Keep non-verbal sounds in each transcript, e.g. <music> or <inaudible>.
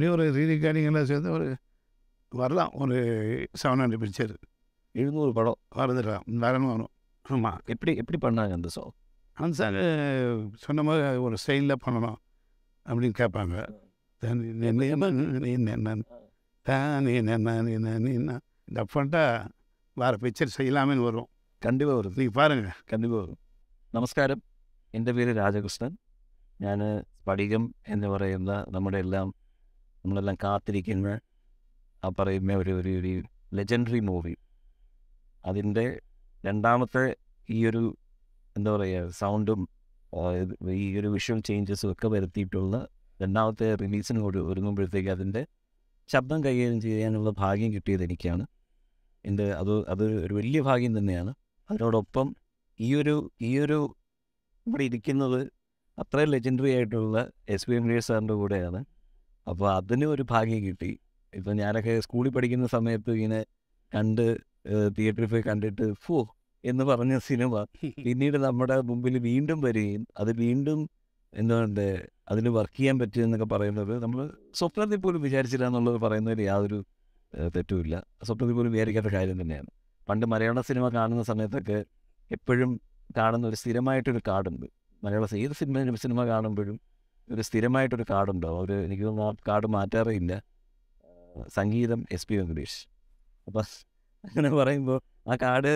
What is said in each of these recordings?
எப்படியும் ஒரு ரீ ரெக்கார்டிங் எல்லாம் சேர்ந்து ஒரு வரலாம் ஒரு செவன் ஹண்ட்ரட் பிக்சர் எழுநூறு படம் வரதுடலாம் தாராளமாக வரும் ஆமாம் எப்படி எப்படி பண்ணாங்க அந்த சாங் அந்த சாங்கு சொன்ன மாதிரி ஒரு ஸ்டைலில் பண்ணணும் அப்படின்னு கேட்பாங்க தானே என்ன என்ன என்ன தானே என்ன என்ன இந்த பண்ணிட்டா வேறு பிக்சர் செய்யலாமேன்னு வரும் കണ്ടിപ്പാ വരും நீங்கள் பாருங்கள் കണ്ടിപ്പാ വരും നമസ്കാരം എൻ്റെ പേര് രാജകൃഷ്ണൻ ഞാൻ സ്ഫടികം എന്ന് പറയുന്ന നമ്മുടെ എല്ലാം നമ്മളെല്ലാം കാത്തിരിക്കുന്ന ആ പറയുന്ന ഒരു ഒരു ഒരു ലെജൻഡറി മൂവി അതിന്റെ രണ്ടാമത്തെ ഈ ഒരു എന്താ പറയുക സൗണ്ടും ഈ ഒരു വിഷ്വൽ ചേഞ്ചസും ഒക്കെ വരുത്തിയിട്ടുള്ള രണ്ടാമത്തെ റിലീസിന് ഒരു ഒരുങ്ങുമ്പോഴത്തേക്ക് അതിന്റെ ശബ്ദം കൈകാര്യം ചെയ്യാനുള്ള ഭാഗ്യം കിട്ടിയത് എനിക്കാണ്. എന്റെ അത് അത് ഒരു വലിയ ഭാഗ്യം തന്നെയാണ്. അതിനോടൊപ്പം ഈ ഒരു ഈ ഒരു ഇവിടെ ഇരിക്കുന്നത് അത്രയും ലെജൻഡറി ആയിട്ടുള്ള എസ് പി എം ഡി സാറിന്റെ കൂടെയാണ് അപ്പോൾ അതിന് ഒരു ഭാഗ്യം കിട്ടി. ഇപ്പം ഞാനൊക്കെ സ്കൂളിൽ പഠിക്കുന്ന സമയത്ത് ഇങ്ങനെ കണ്ട് തിയേറ്ററിൽ പോയി കണ്ടിട്ട് ഫോ എന്ന് പറഞ്ഞ സിനിമ <laughs> പിന്നീട് നമ്മുടെ മുമ്പിൽ വീണ്ടും വരികയും അത് വീണ്ടും എന്തുകൊണ്ട് അതിൽ വർക്ക് ചെയ്യാൻ പറ്റുമെന്നൊക്കെ പറയുന്നത് നമ്മൾ സ്വപ്നത്തിൽ പോലും വിചാരിച്ചില്ല എന്നുള്ളത് പറയുന്നതിൽ യാതൊരു തെറ്റുമില്ല. സ്വപ്നത്തിൽ പോലും വിചാരിക്കാത്ത കാര്യം തന്നെയാണ്. പണ്ട് മലയാള സിനിമ കാണുന്ന സമയത്തൊക്കെ എപ്പോഴും കാണുന്ന ഒരു സ്ഥിരമായിട്ടൊരു കാർഡുണ്ട് മലയാള ഏത് സിനിമ സിനിമ കാണുമ്പോഴും ഒരു സ്ഥിരമായിട്ടൊരു കാർഡുണ്ടോ? അവർ എനിക്ക് തോന്നുന്നു ആ കാർഡ് മാറ്റാറേ ഇല്ല സംഗീതം എസ് പി വെങ്കടേഷ്. അപ്പം അങ്ങനെ പറയുമ്പോൾ ആ കാർഡ്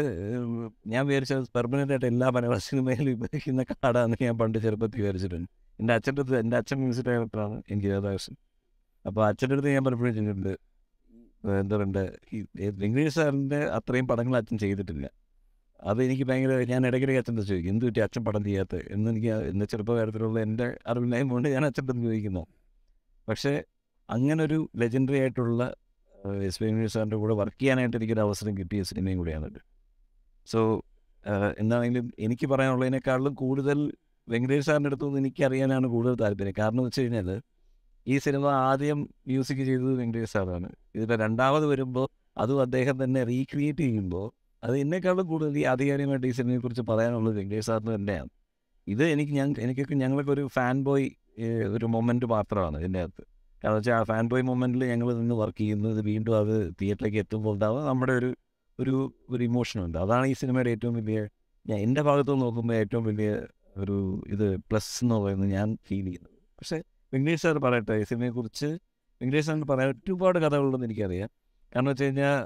ഞാൻ വിചാരിച്ചത് പെർമനന്റ് ആയിട്ട് എല്ലാ മലയാള സിനിമയിലും ഉപയോഗിക്കുന്ന കാർഡാണെന്ന് ഞാൻ പണ്ട് ചെറുപ്പത്തിൽ വിചാരിച്ചിട്ടുണ്ട്. എന്റെ അച്ഛന്റെ അടുത്ത് എന്റെ അച്ഛൻ മ്യൂസിക് ഡയറക്ടറാണ് എനിക്ക് രാധാകൃഷ്ണൻ. അപ്പോൾ അച്ഛന്റെ അടുത്ത് ഞാൻ പലപ്പോഴും ചെയ്തിട്ടുണ്ട് എന്താ പറയുക ഈ വെങ്കടേഷ് സാറിന്റെ അത്രയും പടങ്ങൾ അച്ഛൻ ചെയ്തിട്ടില്ല. അത് എനിക്ക് ഭയങ്കര ഞാൻ ഇടയ്ക്കിടയ്ക്ക് അച്ഛന്റെ ചോദിക്കും എന്ത് പറ്റി അച്ഛൻ പടം ചെയ്യാത്ത? എന്ന് എനിക്ക് എന്റെ ചെറുപ്പകാലത്തിലുള്ള എന്റെ അറിവില്ലായ്മ കൊണ്ട് ഞാൻ അച്ഛന്റെ ചോദിക്കുന്നു. പക്ഷേ അങ്ങനൊരു ലെജൻഡറി ആയിട്ടുള്ള എസ് പി വെങ്കടേഷ് സാറിന്റെ കൂടെ വർക്ക് ചെയ്യാനായിട്ട് എനിക്കൊരു അവസരം കിട്ടിയ സിനിമയും കൂടിയാണത് സോ എന്താണെങ്കിലും എനിക്ക് പറയാനുള്ളതിനേക്കാളും കൂടുതൽ വെങ്കടേഷ് സാറിന്റെ അടുത്തു നിന്ന് എനിക്കറിയാനാണ് കൂടുതൽ താല്പര്യം. കാരണം വെച്ച് കഴിഞ്ഞാൽ ഈ സിനിമ ആദ്യം മ്യൂസിക് ചെയ്തത് വെങ്കടേഷ് സാറാണ്. ഇതിന്റെ രണ്ടാമത് വരുമ്പോൾ അതും അദ്ദേഹം തന്നെ റീക്രിയേറ്റ് ചെയ്യുമ്പോൾ അത് എന്നെക്കാളും കൂടുതൽ ഈ ആധികാരികമായിട്ട് ഈ സിനിമയെക്കുറിച്ച് പറയാനുള്ളത് വെങ്കടേഷ് സാറിന് തന്നെയാണ്. ഇത് എനിക്ക് ഞാൻ എനിക്കൊക്കെ ഞങ്ങളൊക്കെ ഒരു ഫാൻ ബോയ് ഒരു മൊമെന്റ് മാത്രമാണ് ഇതിന്റെ അകത്ത് കാരണം വെച്ചാൽ ആ ഫാൻ ബോയ് മൊമെന്റിൽ ഞങ്ങൾ നിന്ന് വർക്ക് ചെയ്യുന്നത് വീണ്ടും അത് തിയേറ്ററിലേക്ക് എത്തുമ്പോൾ ഉണ്ടാവുക നമ്മുടെ ഒരു ഒരു ഒരു ഇമോഷനുണ്ട് അതാണ് ഈ സിനിമയുടെ ഏറ്റവും വലിയ ഞാൻ എന്റെ ഭാഗത്ത് നോക്കുമ്പോൾ ഏറ്റവും വലിയ ഒരു ഇത് പ്ലസ് എന്ന് പറയുന്നത് ഞാൻ ഫീൽ ചെയ്യുന്നത്. പക്ഷേ വെങ്കടേഷ് സാർ പറയട്ടെ ഈ സിനിമയെക്കുറിച്ച് വെങ്കടേഷ് സാറിന് പറയാൻ ഒരുപാട് കഥകളുണ്ടെന്ന് എനിക്കറിയാം. കാരണം വെച്ച് കഴിഞ്ഞാൽ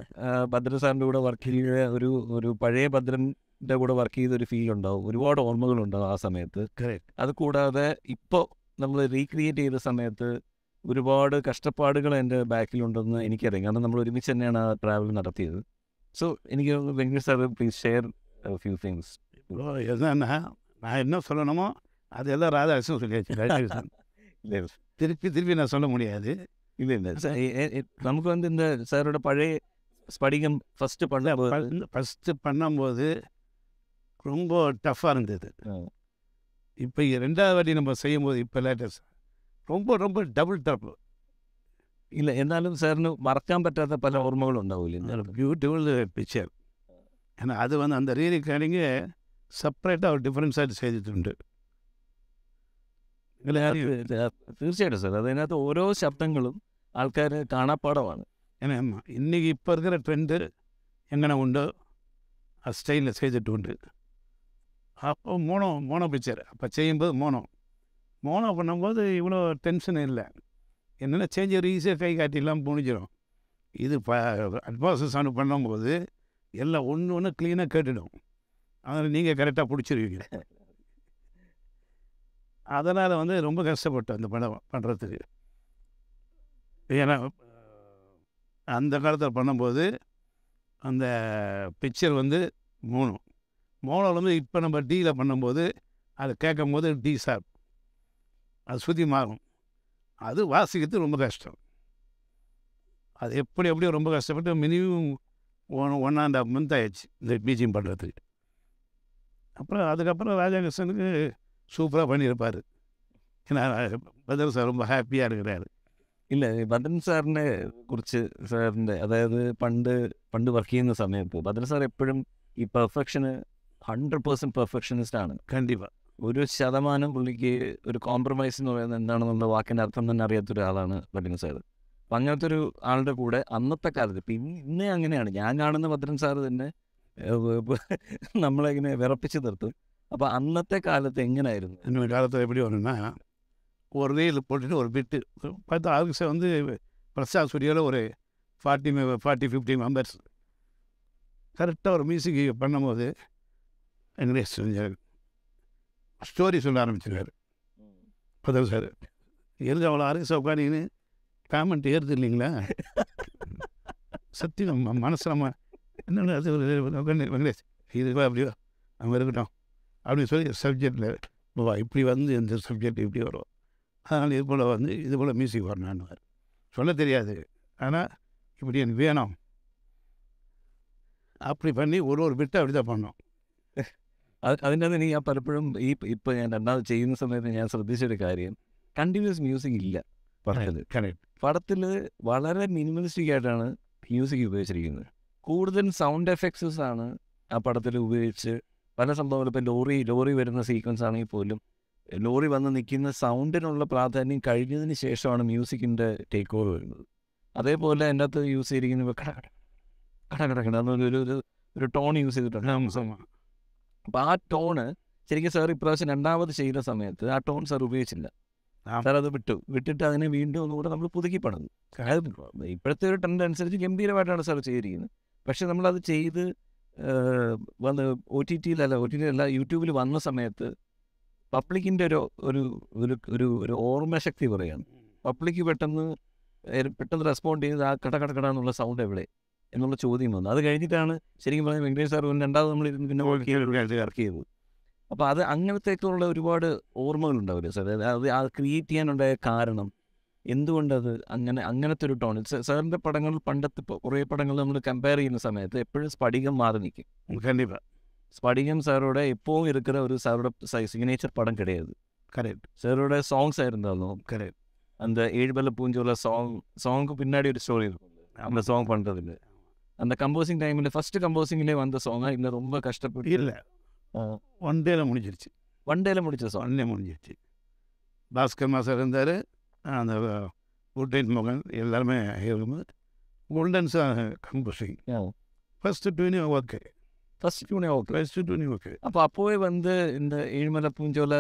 ഭദ്ര സാറിൻ്റെ കൂടെ വർക്ക് ചെയ്ത ഒരു ഒരു പഴയ ഭദ്രൻ്റെ കൂടെ വർക്ക് ചെയ്ത ഒരു ഫീൽ ഉണ്ടാവും ഒരുപാട് ഓർമ്മകളുണ്ടാവും ആ സമയത്ത് കറക്റ്റ് അത് കൂടാതെ ഇപ്പോൾ നമ്മൾ റീക്രിയേറ്റ് ചെയ്ത സമയത്ത് ഒരുപാട് കഷ്ടപ്പാടുകൾ എൻ്റെ ബാക്കിലുണ്ടെന്ന് എനിക്കറിയാം കാരണം നമ്മൾ ഒരുമിച്ച് തന്നെയാണ് ആ ട്രാവൽ നടത്തിയത് സോ എനിക്ക് തോന്നുന്നു Venkatesh <laughs> sir please share few things இப்போ என்னன்னா நான் என்ன சொல்லணுமோ அதெல்லாம் ராதாகிருஷ்ணன் சொல்லியாச்சு ராதாகிருஷ்ணன் திருப்பி திருப்பி நான் சொல்ல முடியாது ഇല്ല ഇല്ല സ- എ- എ- എ- നമുക്ക് வந்து இந்த சாரோட பழைய ஸ்படிகம் ஃபர்ஸ்ட் பண்ண ஃபஸ்ட்டு பண்ணும்போது ரொம்ப டஃப்பாக இருந்தது ஆ. இப்போ ரெண்டாவது வாட்டி நம்ம செய்யும்போது இப்போ லேட்டஸ்ட் ரொம்ப ரொம்ப டபுள் டப் ഇല്ല എന്നാലും സാറിന് മറക്കാൻ പറ്റാത്ത പല ഓർമ്മകളും ഉണ്ടാവില്ല பியூட்டிஃபுல் பிக்சர் ஏன்னா அது வந்து அந்த ரீ ரெக்கார்டிங்கு செப்பரேட்டாக ஒரு டிஃப்ரென்ஸாக செய்துட்டு இல்லை തീർച്ചയായിട്ടും സാർ അതിനകത്ത് ഓരോ ശബ്ദങ്ങളും ആൾക്കാർ കാണാപ്പാടമാണ് ஏன்னா ஆமாம் இன்றைக்கி இப்போ இருக்கிற ட்ரெண்டு எங்கன உண்டோ அது ஸ்டைலில் செய்துட்டு உண்டு அப்போ மோனோ மோனோ பிக்சர் அப்போ செய்யும்போது மோனோ மோனோ பண்ணும்போது இவ்வளோ டென்ஷன் இல்லை என்னென்ன சேஞ்ச் ஈஸியாக கை காட்டிலாம் முடிஞ்சிடும் இது ப அட்வான்ஸ் சவுண்ட் பண்ணும்போது எல்லாம் ஒன்று ஒன்று க்ளீனாக கேட்டுடும் அதில் நீங்கள் கரெக்டாக பிடிச்சிருவீங்க அதனால் வந்து ரொம்ப கஷ்டப்பட்டோம் அந்த படம் பண்ணுறதுக்கு ஏன்னா அந்த காலத்தில் பண்ணும்போது அந்த பிக்சர் வந்து மூணு மோனோவில் வந்து இப்போ நம்ம டீயில் பண்ணும்போது அதை கேட்கும் போது டி சார் அது சுற்றி மாறும். அது வாசிக்கிறது ரொம்ப கஷ்டம். அது எப்படி எப்படியோ ரொம்ப கஷ்டப்பட்டு minimum one one and half month ஆயிடுச்சு இந்த பீச்சிங் பண்ணுறதுக்கு அப்புறம் அதுக்கப்புறம் ராஜாகிருஷ்ணனுக்கு சூப்பராக பண்ணியிருப்பார். ஏன்னா பதர் சார் ரொம்ப ஹாப்பியாக இருக்கிறாரு. ഇല്ല ബദ്രൻ സാറിനെ കുറിച്ച് സാറിന്റെ അതായത് പണ്ട് പണ്ട് വർക്ക് ചെയ്യുന്ന സമയത്ത് ബദ്രൻ സാർ എപ്പോഴും ഈ പെർഫെക്ഷന് ഹൺഡ്രഡ് പേഴ്സന്റ് പെർഫെക്ഷനിസ്റ്റ് ആണ്. കണ്ടിപ്പ. ഒരു ശതമാനം പുള്ളിക്ക് ഒരു കോംപ്രമൈസ് എന്ന് പറയുന്നത് എന്താണെന്നുള്ള വാക്കിന്റെ അർത്ഥം തന്നെ അറിയാത്ത ഒരാളാണ് ബദ്രൻ സാർ. അപ്പം അങ്ങനത്തെ ഒരു ആളുടെ കൂടെ അന്നത്തെ കാലത്ത് ഇപ്പം ഇന്ന് അങ്ങനെയാണ്. ഞാൻ കാണുന്ന ഭദ്രൻ സാർ തന്നെ നമ്മളെ ഇങ്ങനെ വിറപ്പിച്ച് നിർത്തും. അപ്പം അന്നത്തെ കാലത്ത് എങ്ങനെയായിരുന്നു കാലത്ത് എവിടെയാണ് ஒரு ரீல் போட்டுட்டு ஒரு பிட்டு பார்த்தா ஆஃபீஸை வந்து பிரசாத் ஸ்டுடியோவில் ஒரு ஃபார்ட்டி ஃபார்ட்டி ஃபிஃப்டி மெம்பர்ஸ் கரெக்டாக ஒரு மியூசிக் பண்ணும்போது வெங்கடேஷ் செஞ்சார். ஸ்டோரி சொல்ல ஆரம்பிச்சிருக்காரு பதவி சார். எதுக்கு அவ்வளோ அரசு உட்காந்திங்கன்னு பேமெண்ட் ஏறுது இல்லைங்களா? சத்தியம் நம்ம மனசு நம்ம என்னென்ன அது வெங்கடேஷ் இதுவா அப்படியோ அவங்க இருக்கட்டும் அப்படின்னு சொல்லி சப்ஜெக்டில் வா இப்படி வந்து இந்த சப்ஜெக்ட் இப்படி வரும். அதனால் இது போல் வந்து இது போல் மியூசிக் வரணும்னு சொல்ல தெரியாது ஆனால் இப்படி எனக்கு வேணும் அப்படி பண்ணி ஒரு ஒரு பிட்டை அப்படி தான் பண்ணோம் അത് അതിൻ്റെ അകത്ത് ഞാൻ പലപ്പോഴും ഈ ഇപ്പം ഞാൻ രണ്ടാമത് ചെയ്യുന്ന സമയത്ത് ഞാൻ ശ്രദ്ധിച്ചൊരു കാര്യം കണ്ടിന്യൂസ് മ്യൂസിക് ഇല്ല പടത്തിൽ கரெக்ட் പടത്തിൽ വളരെ മിനിമലിസ്റ്റിക് ആയിട്ടാണ് മ്യൂസിക് ഉപയോഗിച്ചിരിക്കുന്നത് കൂടുതൽ സൗണ്ട് എഫക്ട്സസ് ആണ് ആ പടത്തിൽ ഉപയോഗിച്ച് പല സംഭവങ്ങളും ഇപ്പം ലോറി ലോറി വരുന്ന സീക്വൻസ് ആണെങ്കിൽ പോലും ലോറി വന്ന് നിൽക്കുന്ന സൗണ്ടിനുള്ള പ്രാധാന്യം കഴിഞ്ഞതിന് ശേഷമാണ് മ്യൂസിക്കിന്റെ ടേക്ക് ഓവർ വരുന്നത്. അതേപോലെ എന്റെ അകത്ത് യൂസ് ചെയ്തിരിക്കുന്ന ഇപ്പോൾ കട കട കട കട ഒരു ഒരു ടോൺ യൂസ് ചെയ്തിട്ടുണ്ട് അപ്പോൾ ആ ടോണ് ശരിക്കും സാർ ഇപ്രാവശ്യം രണ്ടാമത് ചെയ്ത സമയത്ത് ആ ടോൺ സാർ ഉപയോഗിച്ചില്ല. സാർ അത് വിട്ടു. വിട്ടിട്ട് അതിനെ വീണ്ടും ഒന്നുകൂടെ നമ്മൾ പുതുക്കി പണിതു ഇപ്പോഴത്തെ ഒരു ട്രെൻഡ് അനുസരിച്ച് ഗംഭീരമായിട്ടാണ് സാർ ചെയ്തിരിക്കുന്നത്. പക്ഷെ നമ്മളത് ചെയ്ത് വന്ന് ഒ ടി ടിയിലല്ല ഒ ടി ടിയിലല്ല യൂട്യൂബിൽ വന്ന സമയത്ത് പബ്ലിക്കിന്റെ ഒരു ഒരു ഒരു ഒരു ഓർമ്മശക്തി പറയുകയാണ്. പബ്ലിക്ക് പെട്ടെന്ന് പെട്ടെന്ന് റെസ്പോണ്ട് ചെയ്ത് ആ കട കട കട എന്നുള്ള സൗണ്ട് എവിടെ? എന്നുള്ള ചോദ്യം വന്നു. അത് കഴിഞ്ഞിട്ടാണ് ശരിക്കും പറഞ്ഞാൽ വെങ്കടേഷ് സാർ രണ്ടാമത് നമ്മൾ ഇരുന്ന് പിന്നെ വർക്ക് ചെയ്തു അപ്പോൾ അത് അങ്ങനത്തേക്കുള്ള ഒരുപാട് ഓർമ്മകളുണ്ടാവില്ല അവർ അതായത് അത് ക്രിയേറ്റ് ചെയ്യാനുണ്ടായ കാരണം എന്തുകൊണ്ടത്? അങ്ങനെ അങ്ങനത്തെ ഒരു ടോൺ സാറിന്റെ പടങ്ങൾ പണ്ടത്തെ കുറേ പടങ്ങൾ നമ്മൾ കമ്പയർ ചെയ്യുന്ന സമയത്ത് എപ്പോഴും സ്ഫടികം മാറി നിൽക്കും. ஸ்படிகம் சாரோட எப்பவும் இருக்கிற ஒரு சாரோட சிக்னேச்சர் படம் கிடையாது. கரெக்ட். சாரோட சாங்ஸாக இருந்தாலும் கரெக்ட். அந்த ஏழுபல பூஞ்சோல சாங் சாங்க்கு பின்னாடி ஒரு ஸ்டோரி இருக்கும். அந்த சாங் பண்ணுறதுல அந்த கம்போசிங் டைமில் ஃபஸ்ட்டு கம்போசிங்லேயே வந்த சாங்காக இல்லை ரொம்ப கஷ்டப்பட்டு இல்லை. ஒன் டேல முடிஞ்சிருச்சு. ஒன் டேல முடிச்ச சாங் ஒன் முடிஞ்சிருச்சு. பாஸ்கர் மாஸ்டர் இருந்தார். அந்த குட்டைன் மகன் எல்லாருமே கோல்டன் கம்போசிங் ஃபஸ்ட்டு டூனி ஓகே ஃபர்ஸ்ட் டியூனே ஓகே ஃபஸ்ட்டு டூனி ஓகே அப்போ அப்போவே வந்து இந்த ஏழுமலை பூஞ்சோல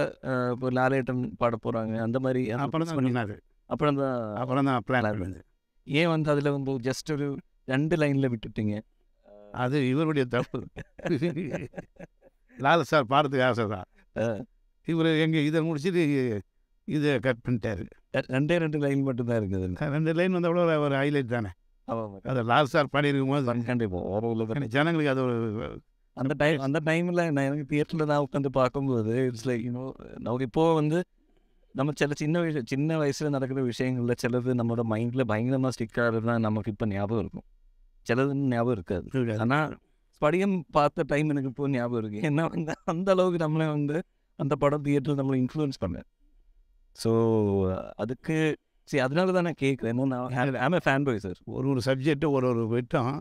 இப்போ லாலேட்டன் பாட போகிறாங்க அந்த மாதிரி அப்புறம் தான் பண்ணார் அப்புறம் தான் அப்புறம் தான் பிளான் பண்ணது ஏன் வந்து அதில் வந்து ஜஸ்ட் ஒரு ரெண்டு லைனில் விட்டுட்டீங்க அது இவருடைய தப்பு லால் சார் பாடுறதுக்கு ஆசை தான் இவர் எங்கே இதை முடிச்சுட்டு இதை கட் பண்ணிட்டாரு ரெண்டே ரெண்டு லைன் மட்டும்தான் இருக்குது ரெண்டு லைன் வந்தால் கூட ஒரு ஹைலைட் தானே அதை லால் சார் பாடியிருக்கும் போது கண்டிப்பாக ஜனங்களுக்கு அது ஒரு அந்த டைம் அந்த டைமில் நான் எனக்கு தியேட்டரில் நான் உட்காந்து பார்க்கும்போது இட்ஸ் லைக் யூனோ நமக்கு இப்போ வந்து நம்ம சில சின்ன விஷயம் சின்ன வயசில் நடக்கிற விஷயங்களில் சிலது நம்மளோட மைண்டில் பயங்கரமாக ஸ்டிக் ஆகிறது தான் நமக்கு இப்போ ஞாபகம் இருக்கும். சிலது ஞாபகம் இருக்காது. ஆனால் ஸ்படிகம் பார்த்த டைம் எனக்கு இப்போ ஞாபகம் இருக்குது ஏன்னா வந்து அந்த அளவுக்கு நம்மளை வந்து அந்த படம் தியேட்டரில் நம்மளை இன்ஃப்ளூயன்ஸ் பண்ணேன் ஸோ அதுக்கு சரி அதனால தான் நான் கேட்குறேன். என்ன நான் ஆம் ஃபேன் பாய் சார் ஒரு ஒரு சப்ஜெக்ட்டு ஒரு ஒரு விட்டம்.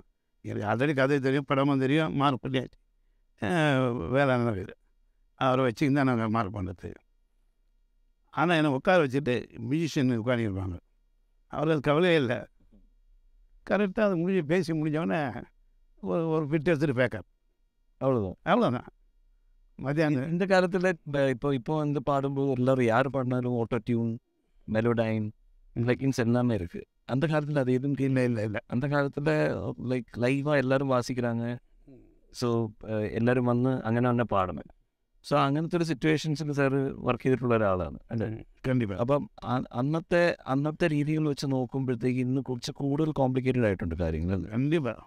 எனக்கு ஆல்ரெடி கதை தெரியும் படமும் தெரியும் மார்க் பண்ணியாச்சு வேலை இது. அவரை வச்சுக்கின்னு தான் நாங்கள் மார்க் பண்ணுறது. ஆனால் என்னை உட்கார வச்சுட்டு மியூசிஷியன் உட்காந்துருப்பாங்க அவர் அது கவலையே இல்லை. கரெக்டாக அது முடிஞ்சு பேசி முடிஞ்சவொடனே ஒரு ஒரு பிட் எடுத்துகிட்டு பேக்கப் அவ்வளோதான் அவ்வளோதான் மத்தியானம் இந்த காலத்தில் இப்போ இப்போ வந்து பாடும்போது எல்லாரும் யார் பாடினாலும் ஓட்டோ டியூன் மெலோடைன் லைக்கின்ஸ் எல்லாமே இருக்குது அந்த காலத்தில் அது எதுவும் இல்லை இல்லை இல்லை. அந்த காலத்தில் லைக் லைவாக எல்லாரும் വാസിக்கிறாங்க ஸோ എല്ലാവരും വന്ന് അങ്ങനെ തന്നെ പാടണം സോ അങ്ങനത്തെ ഒരു സിറ്റുവേഷൻസിൽ സാർ വർക്ക് ചെയ്തിട്ടുള്ള ഒരാളാണ് അല്ലേ கண்டிப்பாக അപ്പം അ- അന്നത്തെ അന്നത്തെ രീതികൾ വെച്ച് നോക്കുമ്പോഴത്തേക്ക് ഇന്ന് കുറച്ച് കൂടുതൽ കോംപ്ലിക്കേറ്റഡ് ആയിട്ടുണ്ട് കാര്യങ്ങൾ അല്ലേ கண்டிப்பாக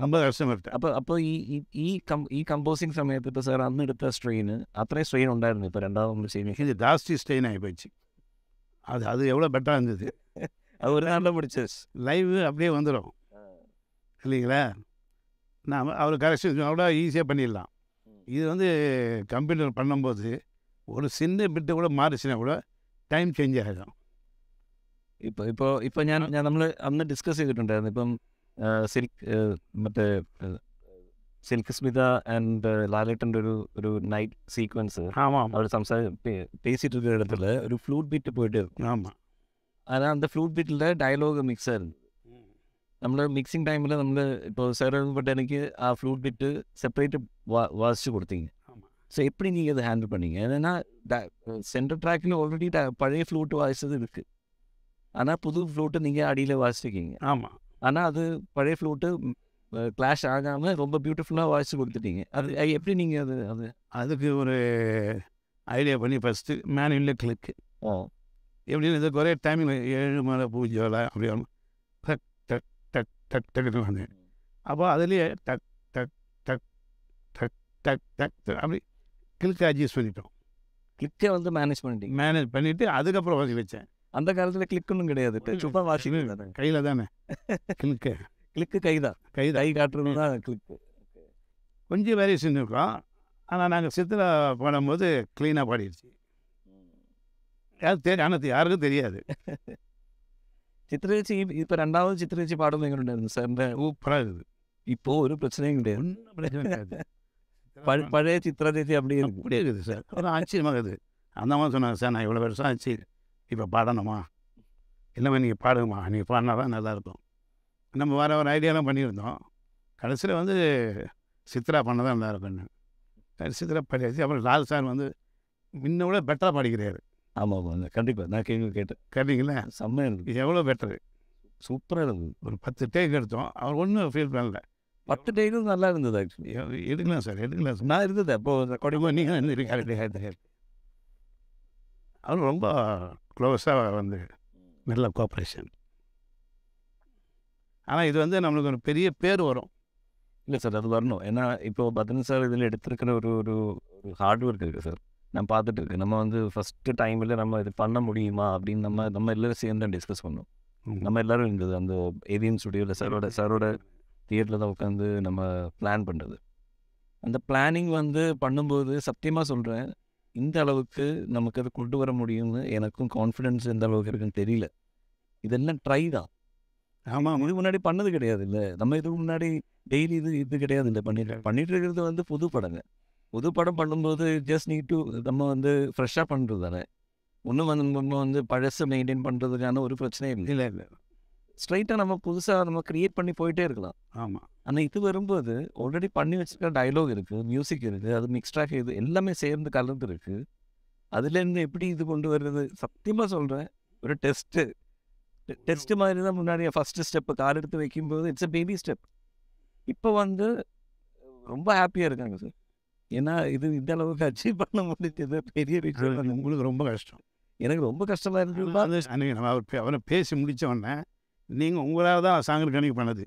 ரொம்ப கஷ்டப்பட்டேன் അപ്പോൾ അപ്പോൾ ഈ ഈ- ഈ കം ഈ കമ്പോസിങ് സമയത്ത് ഇപ്പോൾ സാർ അന്ന് എടുത്ത സ്ട്രെയിന് അത്രയും സ്ട്രെയിൻ ഉണ്ടായിരുന്നു ഇപ്പോൾ രണ്ടാമത് നമ്മൾ ചെയ്യുന്നത് இது ஜாஸ்தி ஸ்ட்ரெயின் ஆகி போச்சு அது அது எவ்வளோ பெட்டராக இருந்தது அது ஒரு நாளில் முடிச்சு லைவ் அப்படியே வந்துடும் இல்லைங்களா நாம் அவர் கரெக்ஷன் கூட ஈஸியாக பண்ணிடலாம் இது வந்து கம்ப்யூட்டர் பண்ணும்போது ஒரு சின்ன பிட்டு கூட மாறிச்சுன்னா கூட டைம் சேஞ்ச் ஆகிடும் ഇപ്പോൾ ഇപ്പോൾ ഇപ്പോൾ ഞാൻ ഞാൻ നമ്മൾ അന്ന് ഡിസ്കസ് ചെയ്തിട്ടുണ്ടായിരുന്നു ഇപ്പം ആ, ശരി ആ, മറ്റേ സിൽക്ക് സ്മിത ആൻഡ് ലാലേട്ടൻ്റെ ഒരു ഒരു നൈറ്റ് സീക്വൻസ് ஆமாம் அவர் സംസാ പേ- பேசிட்டு இருக்கிற இடத்துல ஒரு ஃப்ளூட் பீட் போயிட்டு இருக்கும் ஆமாம் ஆனால் அந்த ஃப்ளூட் നമ്മൾ മിക്സിംഗ് ടൈമിൽ നമ്മൾ ഇപ്പോൾ സാർ பட் எனக்கு ആ ஃப்ளூட் பிட்டு செப்பரேட்டு வா வாசிச்சு கொடுத்தீங்க ஆமா. ஸோ எப்படி நீங்கள் அதை ஹேண்டில் பண்ணீங்க ஏன்னா சென்டர் ட்ராக்கில் ஆல்ரெடி பழைய ஃப்ளூட் வாசிச்சது இருக்குது ஆனால் புது ஃப்ளூட்டு நீங்கள் அடியில் வாசிச்சிருக்கீங்க ஆமாம் ஆனால் அது பழைய ஃப்ளூட்டு கிளாஷ் ஆகாமல் ரொம்ப பியூட்டிஃபுல்லாக வாசிச்சு கொடுத்துட்டீங்க அது அது எப்படி நீங்கள் அது அது அதுக்கு ஒரு ஐடியா பண்ணி ஃபஸ்ட்டு மேனுவலில் கிளிக்கு ஓ எப்படின்னு இதுக்கு ஒரே டைமிங் ஏழு மலை பூஜை வேலை அப்படி வரும் டக் டக் டக் டக் டக்குன்னு வந்தேன் அப்போ அதுலேயே டக் டக் டக் டக் டக் டக் அப்படி கிளிக் அட்ஜஸ்ட் பண்ணிட்டோம் கிளிக்கை வந்து மேனேஜ் பண்ணிட்டீங்க. மேனேஜ் பண்ணிவிட்டு அதுக்கப்புறம் வாசி வச்சேன். அந்த காலத்தில் கிளிக் ஒன்றும் கிடையாது. சும்மா. வாசிக்கிறது கையில் தானே? <laughs> கிளிக்கு கிளிக்கு கை தான். கை கை காட்டுறது தான் கிளிக்கு கொஞ்சம் வேரியேஷன் இருக்கும் ஆனால் நாங்கள் சித்திரா பாடும்போது க்ளீனாக பாடிடுச்சு. யாரும் தெரியும் ஆனால் யாருக்கும் தெரியாது. <laughs> ചിത്രേച്ചി ഇപ്പൊ രണ്ടാമത് ചിത്രേച്ചി പാടുമ്പോൾ എങ്ങനെയുണ്ടായിരുന്നു സാറിന്റെ சூப்பராக இருக்குது இப்போ ஒரு பிரச்சனையும் கிடையாது ஒன்றும் பிரச்சனை கிடையாது பழ- பழைய சித்ரா சேச்சி அப்படியே இருக்கு அப்படியே இருக்குது சார் ஒரு ஆச்சரியமாக இருக்குது அந்த மாதிரி சொன்னாங்க சார் நான் இவ்வளோ வருஷம் ஆச்சு இப்போ பாடணுமா இல்லைம்மா நீங்கள் பாடுங்கம்மா நீங்கள் பாடினா தான் நல்லாயிருக்கும் நம்ம வேறு ஒரு ஐடியாலாம் பண்ணியிருந்தோம் கடைசியில் வந்து சித்ரா பண்ண தான் நல்லாயிருக்குன்னு சரி, சித்ரா பாடியாச்சு அப்புறம் லால் சார் வந்து முன்ன விட பெட்டராக பாடிக்கிறாரு ஆமா ஆமாங்க கண்டிப்பா நான் கேள்வி கேட்டேன். கேட்டிங்களா? செம்மையா இருக்கு இது எவ்வளோ பெட்டரு? சூப்பரா இருந்தது. ஒரு பத்து டேக் எடுத்தோம். அவர் ஒன்றும் ஃபீல் பண்ணல. பத்து டேக்கும் நல்லா இருந்தது ஆக்சுவலி எடுக்கலாம் சார் எடுக்கலாம் சார். நான் இருந்தது. அப்போ கொடிமோ நீங்கள் இருக்காரு அவர் ரொம்ப க்ளோஸாக வந்து நல்ல கோஆப்ரேஷன் ஆனால் இது வந்து நம்மளுக்கு ஒரு பெரிய பேர் வரும். இல்லை சார் அது வரணும். ஏன்னா இப்போ பத்ரன் சார் இதில் எடுத்திருக்கிற ஒரு ஒரு ஹார்ட் ஒர்க் இருக்குது சார். நான் பார்த்துட்டு இருக்கேன். நம்ம வந்து ஃபஸ்ட்டு டைமில் நம்ம இது பண்ண முடியுமா? அப்படின்னு நம்ம நம்ம எல்லாரும் சேர்ந்து தான் டிஸ்கஸ் பண்ணோம் நம்ம எல்லாரும் இருந்தது அந்த ஏவிஎம் ஸ்டுடியோவில் சாரோட சாரோட தியேட்டரில் தான் உட்காந்து நம்ம பிளான் பண்ணுறது அந்த பிளானிங் வந்து பண்ணும்போது சத்தியமாக சொல்கிறேன் இந்த அளவுக்கு நமக்கு அதை கொண்டு வர முடியும்னு எனக்கும் கான்ஃபிடென்ஸ் எந்த அளவுக்கு இருக்குன்னு தெரியல. இதெல்லாம் ட்ரை தான். ஆமாம் இது முன்னாடி பண்ணது கிடையாது இல்லை. நம்ம இதுக்கு முன்னாடி டெய்லி இது இது கிடையாது இல்லை. பண்ணிட்டு பண்ணிட்டு இருக்கிறது வந்து புது படங்க. புது படம் பண்ணும்போது ஜஸ்ட் நீட் டு நம்ம வந்து ஃப்ரெஷ்ஷாக பண்ணுறது தானே. ஒன்றும் வந்து நம்ம வந்து பழசை மெயின்டைன் பண்ணுறதுக்கான ஒரு பிரச்சனையும் இல்லை. இல்லை இல்லை. ஸ்ட்ரைட்டாக நம்ம புதுசாக நம்ம க்ரியேட் பண்ணி போயிட்டே இருக்கலாம். ஆமாம் ஆனால் இது வரும்போது ஆல்ரெடி பண்ணி வச்சிருக்க டயலாக் இருக்குது மியூசிக் இருக்குது அது மிக்ஸ் ட்ராக் இது எல்லாமே சேர்ந்து கலந்து இருக்குது அதுலேருந்து எப்படி இது கொண்டு வர்றது? சத்தியமாக சொல்கிறேன் ஒரு டெஸ்ட்டு டெஸ்ட் மாதிரி தான் முன்னாடி ஃபஸ்ட்டு ஸ்டெப்பு கால் எடுத்து வைக்கும்போது இட்ஸ் a பேபி ஸ்டெப் இப்போ வந்து ரொம்ப ஹாப்பியாக இருக்காங்க சார் ஏன்னா இது இந்த அளவுக்கு அச்சீவ் பண்ண முடிஞ்சது. பெரிய விஷயம் உங்களுக்கு ரொம்ப கஷ்டம். எனக்கு ரொம்ப கஷ்டமாக இருந்தது நம்ம அவர் அவரை பேசி முடிச்ச உடனே நீங்கள் உங்களால் தான் சாங்கில் கணக்கு பண்ணது.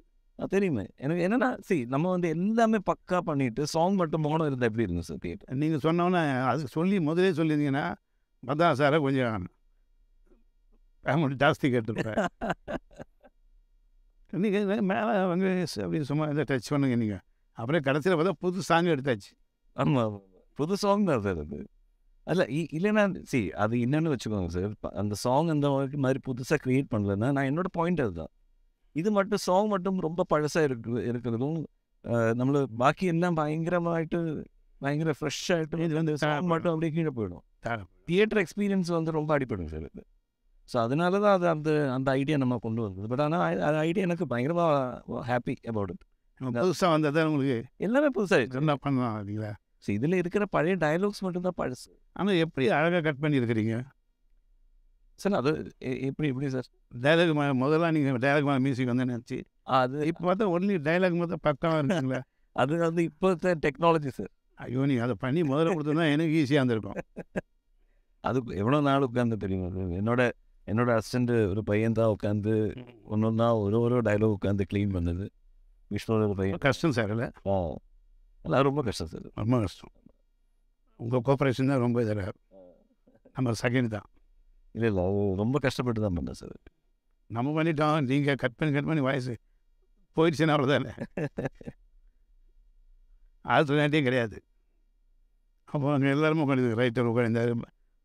தெரியுமே. எனக்கு என்னன்னா சரி நம்ம வந்து எல்லாமே பக்கா பண்ணிட்டு சாங் மட்டும் மோனம் இருந்தால் எப்படி இருக்கும் சார் கேட்டு நீங்கள் சொன்னோன்னே அது சொல்லி முதலே சொல்லியிருந்தீங்கன்னா பத்தா சாரை கொஞ்சம் அமௌண்ட் ஜாஸ்தி கேட்டிருப்பேன் நீங்கள் மேலே அவங்க அப்படி சும்மா இதை டச் பண்ணுங்க நீங்கள் அப்புறம் கடைசியில் பார்த்தா புது சாங் எடுத்தாச்சு. ஆமாம் புது சாங் தான் சார் அது. அல்ல இல்லைன்னா சி அது என்னன்னு வச்சுக்கோங்க சார் அந்த சாங் அந்த மாதிரி- புதுசாக க்ரியேட் பண்ணலன்னா நான் என்னோட பாயிண்ட் அதுதான். இது மட்டும் சாங் மட்டும் ரொம்ப பழசாக இருக்கு இருக்கிறதும் நம்மள பாக்கி எல்லாம் பயங்கரமாயிட்டு பயங்கர ஃப்ரெஷ் ஆகிட்டு இது வந்து சாங் மட்டும் அப்படியே கீழே போயிடும். தியேட்டர் எக்ஸ்பீரியன்ஸ் வந்து ரொம்ப அடிப்படும் சார் இது. ஸோ அதனால தான் அது அந்த அந்த ஐடியா நம்ம கொண்டு வந்தது. பட் ஆனால் அந்த ஐடியா எனக்கு பயங்கரமாக ஹாப்பி அபவுட் இட் புதுசாக வந்ததை உங்களுக்கு எல்லாமே புதுசாக என்ன பண்ணலாம் இல்லைங்களா ஸோ இதில் இருக்கிற பழைய டயலாக்ஸ் மட்டும்தான் பழசு. ஆனால் எப்படி அழகாக கட் பண்ணியிருக்கிறீங்க? சார் அது எப்படி எப்படி சார்? டைலாக் முதல்ல நீங்கள் டைலாக் மேலே மியூசிக் வந்து நினச்சி அது இப்போ பார்த்தா ஒன்லி டைலாக் மட்டும் பக்கமாக இருக்குங்களா. <laughs> அது வந்து இப்போ டெக்னாலஜி சார். ஐயோ நீ அதை பண்ணி முதல்ல கொடுத்தா எனக்கு ஈஸியாக இருந்திருக்கும். <laughs> அது எவ்வளோ நாள் உட்காந்து தெரியும்? என்னோட என்னோட அசிஸ்டண்ட் ஒரு பையன் தான் உட்காந்து ஒன்று ஒன்றா ஒரு ஒரு டைலாக் உட்காந்து க்ளீன் பண்ணது. பையன் கஷ்டம் சார் இல்லை ஆ அதெல்லாம் ரொம்ப கஷ்டம் சார் ரொம்ப கஷ்டம் உங்கள் கோஆப்ரேஷன் தான் ரொம்ப இதில் நம்ம செகண்ட் தான் இல்லை இல்லை ரொம்ப கஷ்டப்பட்டு தான் பண்ணேன் சார் நம்ம பண்ணிட்டோம் நீங்கள் கட் பண்ணி கட் பண்ணி வாய்ஸ் போயிடுச்சுன்னா அவ்வளோதானே ஆல்டர்னேட்டிவ் கிடையாது அப்போ அங்கே எல்லாருமே உட்காந்து ரைட்டர் உட்காந்து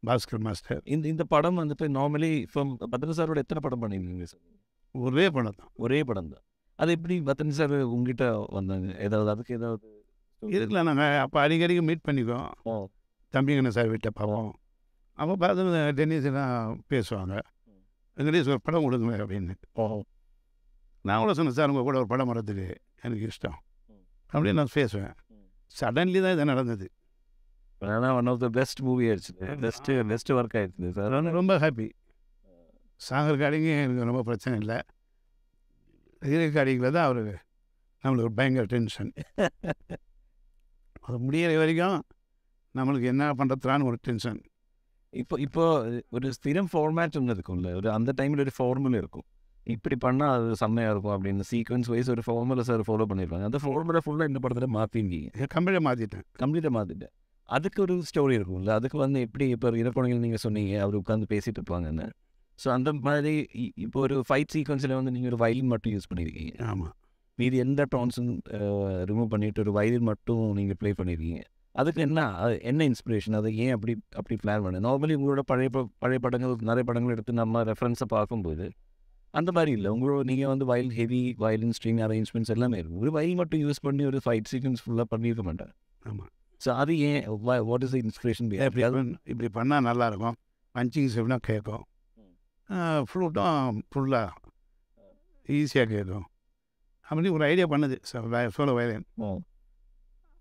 பாஸ்கர் மாஸ்டர் இந்த இந்த படம் வந்துட்டு நார்மலி இப்போ பத்ர சாரோட எத்தனை படம் பண்ணியிருக்கீங்க சார் ஒரே படம் தான் ஒரே படம் தான் அது எப்படி பத்ரன் சார் உங்ககிட்ட வந்தாங்க? ஏதாவது அதுக்கு ஏதாவது இருக்கலாம் நாங்கள் அப்போ அடிக்கடிக்கு மீட் பண்ணிக்குவோம். ஓ. தம்பிங்கண்ண சார் வீட்டை பார்ப்போம். அப்போ பார்த்து டென்னிஸ் எல்லாம் பேசுவாங்க. வெங்கடேஷ் ஒரு படம் கொடுங்க அப்படின்னு. ஓஹோ நான் கூட சொன்னேன் சார் உங்கள் கூட ஒரு படம் வரதுக்கு எனக்கு இஷ்டம். அப்படின்னு நான் பேசுவேன். சடன்லி தான் இது நடந்தது. ஆனால் one of the best movie ஆயிடுச்சு. பெஸ்ட்டு பெஸ்ட் ஒர்க் ஆயிடுச்சு. சார் ரொம்ப ஹாப்பி சாகர் காடிங்க எனக்கு ரொம்ப பிரச்சனை இல்லை. காடிங்கில் தான் அவருக்கு நம்மளுக்கு ஒரு பயங்கர டென்ஷன் அது முடியிற வரைக்கும் நம்மளுக்கு என்ன பண்ணுறதுலான்னு ஒரு டென்ஷன் இப்போ இப்போ ஒரு ஸ்திரம் ஃபார்மேட் ஒன்று இருக்கும்ல ஒரு அந்த டைமில் ஒரு ஃபார்முலா இருக்கும். இப்படி பண்ணால் அது செம்மையாக இருக்கும் அப்படின்னு சீக்வன்ஸ் வைஸ் ஒரு ஃபார்முலா சார் ஃபாலோ பண்ணியிருப்பாங்க அந்த ஃபார்முலா ஃபுல்லாக இந்த படத்தில் மாற்றிருக்கீங்க கம்பெனியை மாற்றிட்டேன் கம்ப்ளீட்டாக மாற்றிட்டேன் அதுக்கு ஒரு ஸ்டோரி இருக்கும்ல அதுக்கு வந்து எப்படி இப்போ இறக்குழந்தைகள் நீங்கள் சொன்னீங்க அவர் உட்காந்து பேசிட்டு இருப்பாங்கன்னு. ஸோ அந்த மாதிரி இப்போ ஒரு ஃபைட் சீக்வன்ஸில் வந்து நீங்கள் ஒரு வயலின் மட்டும் யூஸ் பண்ணியிருக்கீங்க ஆமாம் மீதி எந்த டோன்ஸும் ரிமூவ் பண்ணிட்டு ஒரு வயலின் மட்டும் நீங்கள் ப்ளே பண்ணியிருக்கீங்க அதுக்கு என்ன அது என்ன இன்ஸ்பிரேஷன் அதை ஏன் அப்படி அப்படி பிளான் பண்ண? நார்மலி உங்களோட பழைய பழைய படங்கள் நிறைய படங்கள் எடுத்து நம்ம ரெஃபரன்ஸை பார்க்கும்போது அந்த மாதிரி இல்லை. உங்களோட நீங்கள் வந்து வயல் ஹெவி வயலின் ஸ்ட்ரிங் அரேஞ்ச்மெண்ட்ஸ் எல்லாமே இருக்கும் ஒரு வயல் மட்டும் யூஸ் பண்ணி ஒரு ஃபைட் சீக்வன்ஸ் ஃபுல்லாக பண்ணியிருக்க மாட்டேன். ஆமாம் ஸோ அது ஏன் வாட் இஸ் இன்ஸ்பிரேஷன் இப்படி பண்ண- இப்படி பண்ணால் நல்லாயிருக்கும் பஞ்சிங் செவ்னா கேட்கும் ஃப்ளூட்டும் ஃபுல்லாக ஈஸியாக கேட்கும். அப்படி ஒரு ஐடியா பண்ணுது. சோலோ வயலின்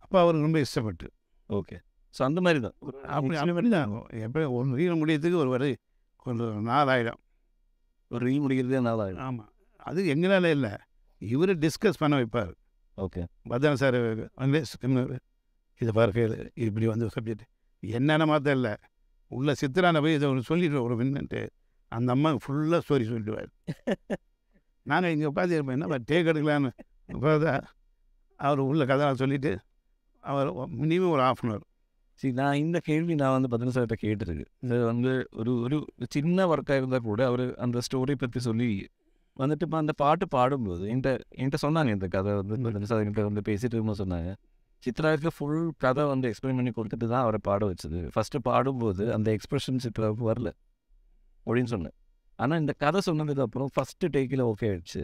அப்போ அவருக்கு ரொம்ப இஷ்டப்பட்டு. ஓகே. ஸோ அந்த மாதிரி தான். அப்படி அந்த மாதிரி தான் எப்போ ஒரு ரீல் முடியறதுக்கு ஒரு வரை ஒரு நாலாயிரம். ஒரு ரீ முடிக்கிறதே நல்லா ஆமாம் அது எங்களால் இல்லை. இவர் டிஸ்கஸ் பண்ண வைப்பார். ஓகே. பத்ரன் சார் வந்து இதை பாருங்க இப்படி வந்து சப்ஜெக்ட் என்னென்ன மாற்ற இல்லை உள்ள சித்திரான போய் இதை ஒன்று சொல்லிட்டு ஒரு மின்னுட்டு அந்த அம்மா ஃபுல்லாக ஸ்டோரி சொல்லிடுவார். <laughs> நாங்கள் இங்கே உட்காந்து இருப்போம் என்ன டேக் எடுக்கலான்னு பார்த்தா அவர் உள்ள கதை சொல்லிவிட்டு அவர் மினிமம் ஒரு ஆஃப் அன் ஹவர் சரி நான் இந்த கேள்வி நான் வந்து பதினஞ்சு சார்கிட்ட கேட்டிருக்கு. இது வந்து ஒரு ஒரு சின்ன ஒர்க்காக இருந்தால் கூட அவர் அந்த ஸ்டோரி பற்றி சொல்லி வந்துட்டு இப்போ அந்த பாட்டு பாடும்போது என்கிட்ட என்கிட்ட சொன்னாங்க இந்த கதை வந்து சார் என்கிட்ட வந்து பேசிட்டு இருக்கும்போது சொன்னாங்க. சித்ராவுக்கு ஃபுல் கதை வந்து எக்ஸ்பிளைன் பண்ணி கொடுத்துட்டு தான் அவரை பாட வச்சது. ஃபஸ்ட்டு பாடும்போது அந்த எக்ஸ்பிரஷன் சித்ராவுக்கு வரல. அப்படின்னு சொன்னேன். ஆனால் இந்த கதை சொன்னதுக்கு அப்புறம் ஃபஸ்ட்டு டேக்கில் ஓகே ஆயிடுச்சு.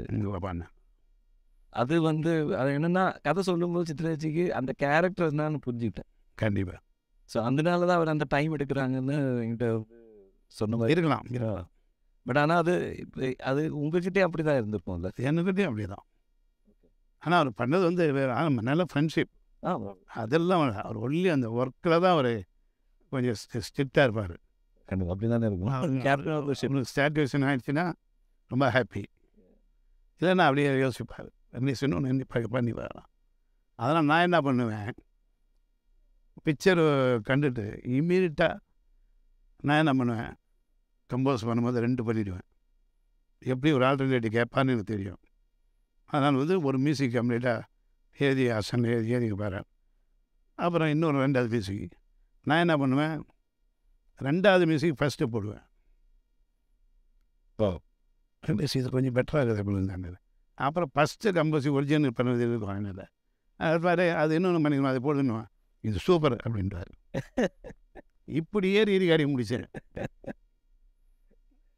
அது வந்து அது என்னென்னா கதை சொல்லும்போது சித்ராஜிக்கு அந்த கேரக்டர் என்னன்னு புரிஞ்சுக்கிட்டேன். கண்டிப்பாக ஸோ அதனால தான் அவர் அந்த டைம் எடுக்கிறாங்கன்னு என்கிட்ட சொன்ன மாதிரி இருக்கலாம். பட் ஆனால் அது அது உங்ககிட்டே அப்படி தான் இருந்திருக்கும்ல. என்கிட்டயும் அப்படி தான் ஆனால் அவர் பண்ணது வந்து நல்ல ஃப்ரெண்ட்ஷிப் அதெல்லாம் அவர் ஒன்லி அந்த ஒர்க்கில் தான் அவர் கொஞ்சம் ஸ்ட்ரிக்டாக இருப்பார். கண்டிப்பாக அப்படி தானே இருக்கும். கேப்டன் ஆஃப் த ஷிப் ரொம்ப ஹாப்பி இல்லைன்னா அப்படியே யோசிப்பார். இன்னொன்று என்ன ப- பண்ணி வரலாம் அதனால் நான் என்ன பண்ணுவேன்? பிக்சர் கண்டுட்டு இம்மீடியட்டாக நான் என்ன பண்ணுவேன்? கம்போஸ் பண்ணும்போது ரெண்டு பண்ணிடுவேன். எப்படி ஒரு ஆல்டர்னேட்டிவ் கேட்பான்னு எனக்கு தெரியும். அதனால் வந்து ஒரு மியூசிக் கம்ப்ளீட்டாக எழுதி அசன் எழுதி எழுதி பாரு அப்புறம் இன்னொரு ரெண்டாவது மியூசிக் நான் என்ன பண்ணுவேன்? ரெண்டாவது மியூசிக் ஃபஸ்ட்டு போடுவேன். ஓ. மியூசிக் இது கொஞ்சம் பெட்டராக இருக்குது அப்படின்னு அப்புறம் ஃபஸ்ட்டு கம்போசிங் ஒரிஜினல் பண்ணது இருக்கும் அதனால் அது பாரு அது இன்னொன்று பண்ணிக்கணும் அதை போடணும். இது சூப்பர் அப்படின்றாரு. இப்படி ஏறி ஏறி காரியம் முடிச்சேன்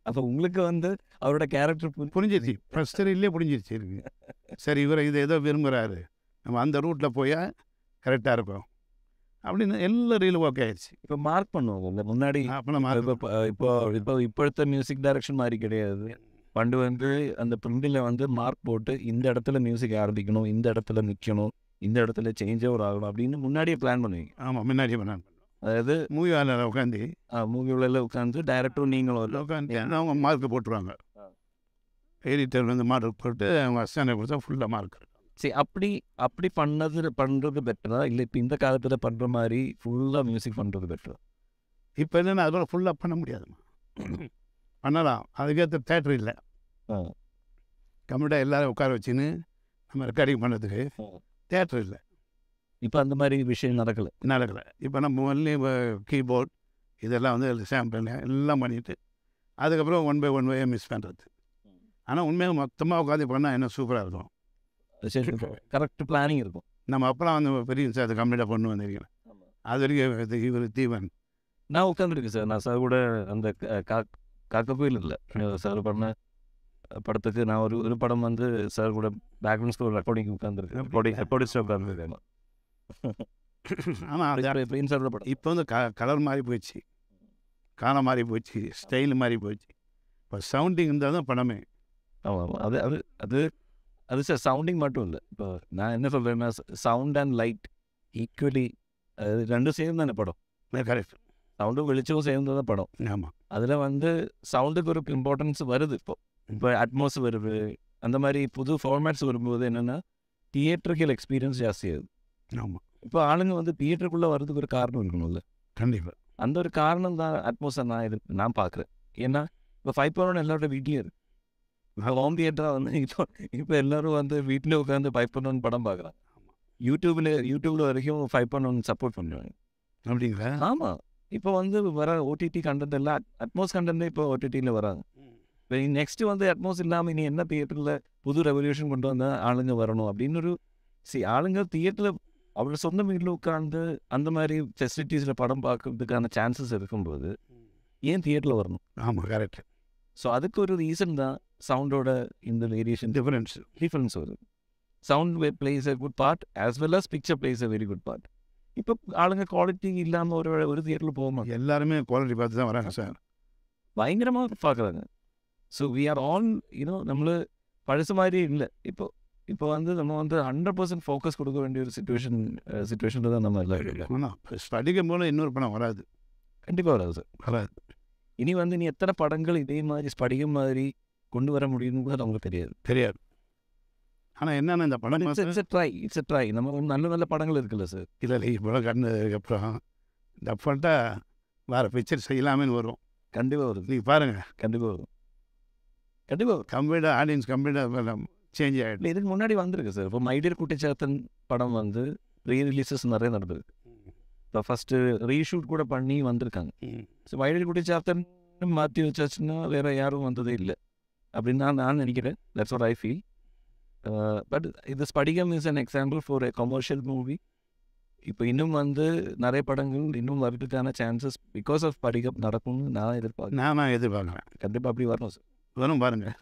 அப்போ உங்களுக்கு வந்து அவரோட கேரக்டர் புரிஞ்சிருச்சு ஃபஸ்ட்டு ரீல்லே புரிஞ்சிருச்சு. இருக்கு சரி இவரை இது ஏதோ விரும்புகிறாரு நம்ம அந்த ரூட்டில் போய் கரெக்டாக இருக்கும். அப்படின்னு எல்லா ரீலும் ஓகே ஆயிடுச்சு. இப்போ மார்க் பண்ணுவோம் இல்லை முன்னாடி இப்போ இப்போ இப்போ இப்போத்த மியூசிக் டைரக்ஷன் மாதிரி கிடையாது. பண்டு வந்து அந்த பிரிண்டில் வந்து மார்க் போட்டு இந்த இடத்துல மியூசிக் ஆரம்பிக்கணும் இந்த இடத்துல நிற்கணும் இந்த இடத்துல சேஞ்ச் ஓவர் ஆகணும் அப்படின்னு முன்னாடியே பிளான் பண்ணுவீங்க. ஆமாம் முன்னாடி பண்ணாங்க அதாவது மூவி ஹாலில் உட்காந்து மூவிகளில் உட்காந்து டைரக்டரும் நீங்களும் உட்காந்து அவங்க மார்க் போட்டுருவாங்க. எடிட்டர் வந்து மார்க் போட்டு அவங்க அஸ்டாண்டை கொடுத்தா ஃபுல்லாக மார்க் சரி அப்படி அப்படி பண்ணது பண்ணுறது பெட்டரா இல்லை இப்போ இந்த காலத்தில் பண்ணுற மாதிரி ஃபுல்லாக மியூசிக் பண்ணுறது பெட்டரா இப்போ என்னென்னா அதோட ஃபுல்லாக பண்ண முடியாதுமா பண்ணலாம். அதுக்கேற்ற தேட்டர் இல்லை. ஆ. கம்ப்ளீட்டாக எல்லாரும் உட்கார வச்சுன்னு நம்ம ரெக்கார்டிங் பண்ணுறதுக்கு. தேட்டர் இல்லை. இப்போ அந்த மாதிரி விஷயம் நடக்கலை. நடக்கலை. இப்போ நம்ம ஒன்லி கீபோர்ட் இதெல்லாம் வந்து சாம்பிள் எல்லாம் பண்ணிவிட்டு அதுக்கப்புறம் one by one by miss பண்ணுறது ஆனால் உண்மையாக மொத்தமாக உட்காந்து பண்ணால் என்ன சூப்பராக இருக்கும்? கரெக்ட் பிளானிங் இருக்கும். நம்ம அப்பலாம் வந்து பெரிய சார் அது கம்ப்ளீட்டாக பண்ணு வந்திருக்கேன் அது வரைக்கும் இது இவர் தீவன். நான் உட்காந்துருக்கேன் சார். நான் சார் கூட அந்த காக்கப்போயில் இல்லை. சார் பண்ண படத்துக்கு நான் ஒரு ஒரு படம் வந்து சார் கூட பேக்ரவுண்ட் ஸ்கோர் ரெக்கார்டிங் உட்காந்துருக்கேன் ரெக்கார்டிங் ரெக்கார்டிஸ்ட் உட்காந்துருக்கேன் ஆனால் அவரோட படம். இப்போ வந்து க கலர் மாறி போச்சு. காலம் மாறி போச்சு. ஸ்டைல் மாறி போச்சு. இப்போ சவுண்டிங் இருந்தால் தான் படமே. ஆமாம் ஆமாம் அது அது அது அது சார் சவுண்டிங் மட்டும் இல்லை. இப்போ நான் என்ன சொல்கிறேன்னா சவுண்ட் அண்ட் லைட் ஈக்குவலி அது ரெண்டும் சேர்ந்து தானே படம் கரெக்ட். சவுண்டும் வெளிச்சமும் சேர்ந்து தான் படம். ஆமாம் அதில் வந்து சவுண்டுக்கு ஒரு இம்பார்ட்டன்ஸ் வருது இப்போ. இப்போ அட்மாஸ் வருது. அந்த மாதிரி புது ஃபார்மேட்ஸ் வரும்போது என்னென்னா தியேட்டருக்கல் எக்ஸ்பீரியன்ஸ் ஜாஸ்தியாகுது ஆமாம் இப்போ ஆளுங்க வந்து தியேட்டருக்குள்ளே வர்றதுக்கு ஒரு காரணம் இருக்கணும்ல. கண்டிப்பாக அந்த ஒரு காரணம் தான் அட்மாஸை நான் இது நான் பார்க்குறேன். ஏன்னா இப்போ ஃபைவ் பவர் எல்லாரோட வீட்லேயும் இருக்கு. ஹோம் தியேட்டராக வந்து இப்போ இப்போ எல்லாரும் வந்து வீட்டில் உட்காந்து ஃபைவ் பண்ண படம் பார்க்குறாங்க. யூடியூப்ல யூடியூப்ல வரைக்கும் ஃபைவ் பண்ண சப்போர்ட் பண்ணுவாங்க. அப்படிங்களா? ஆமாம் இப்போ வந்து வர ஓடிடி கண்டென்ட் எல்லாம் அட்மோஸ் கண்டென்ட் இப்போ ஓடிடியில் வராங்க. இப்போ நெக்ஸ்ட் வந்து அட்மோஸ் இல்லாமல் இனி என்ன தியேட்டரில் புது ரெவல்யூஷன் கொண்டு வந்தால் ஆளுங்க வரணும் அப்படின்னு ஒரு சி ஆளுங்க தியேட்டரில் அவரோட சொந்த வீட்டில் உட்காந்து அந்த மாதிரி ஃபெசிலிட்டிஸில் படம் பார்க்கறதுக்கான சான்சஸ் இருக்கும்போது ஏன் தியேட்டரில் வரணும்? ஆமாம் கரெக்ட் ஸோ அதுக்கு ஒரு ரீசன் தான் சவுண்டோட இந்த வேரியேஷன் டிஃப்ரென்ஸ் டிஃப்ரென்ஸ் வருது. Sound plays a good part as well as picture plays a very good part இப்போ ஆளுங்க குவாலிட்டி இல்லாமல் ஒரு ஒரு தியேட்டரில் போக மாட்டாங்க எல்லாருமே குவாலிட்டி பார்த்து தான் வராங்க சார் பயங்கரமாக பார்க்குறாங்க. So we are all you know நம்மள பழசு மாதிரி இல்லை. இப்போ இப்போ வந்து நம்ம வந்து ஹண்ட்ரட் பர்சன்ட் ஃபோக்கஸ் கொடுக்க வேண்டிய ஒரு சுச்சுவேஷன் சுச்சுவேஷனில் தான் நம்ம எல்லாம் ஸ்படிகம் போல இன்னொரு படம் வராது. கண்டிப்பாக வராது சார் வராது. இனி வந்து நீ எத்தனை படங்கள் இதே மாதிரி ஸ்படிகம் மாதிரி கொண்டு வர முடியும்னு கூட நமக்கு தெரியாது. தெரியாது. ஆனால் என்னென்ன இந்த படம் இட்ஸ் ட்ரை இட்ஸ் ட்ரை நம்ம நல்ல நல்ல படங்கள் இருக்குல்ல சார் இல்லை இல்லை இப்போ கண்டதுக்கப்புறம் டஃபல்ட்டாக வேறு பிக்சர் செய்யலாமேன்னு வரும் கண்டிப்பாக வருது. நீங்கள் பாருங்கள் கண்டிப்பாக வரும் கண்டிப்பாக வரும் கம்ப்ளீட்டாக ஆடியன்ஸ் கம்ப்ளீட்டாக சேஞ்ச் ஆகிடும் இதுக்கு முன்னாடி வந்திருக்கு சார் இப்போ மைடியர் குட்டிச்சாத்தன் படம் வந்து ரீ ரிலீசஸ் நிறைய இப்போ ஃபஸ்ட்டு ரீஷூட் கூட பண்ணி வந்திருக்காங்க. ஸோ மைடியர் குட்டிச்சாத்தன் மாற்றி வச்சாச்சுன்னா வேறு யாரும் வந்ததே இல்லை. அப்படின்னு நான் நான் நினைக்கிறேன். That's what I feel but இது Spadikam is an example for a commercial movie இப்போ இன்னும் வந்து நிறைய படங்கள் இன்னும் வரதுக்கான சான்சஸ் பிகாஸ் ஆஃப் படிகம் நடக்கும்னு நான் எதிர்பார்க்குறேன். நான் நான் எதிர்பார்க்குறேன். கண்டிப்பாக அப்படி வரணும் சார் வரும் பாருங்கள்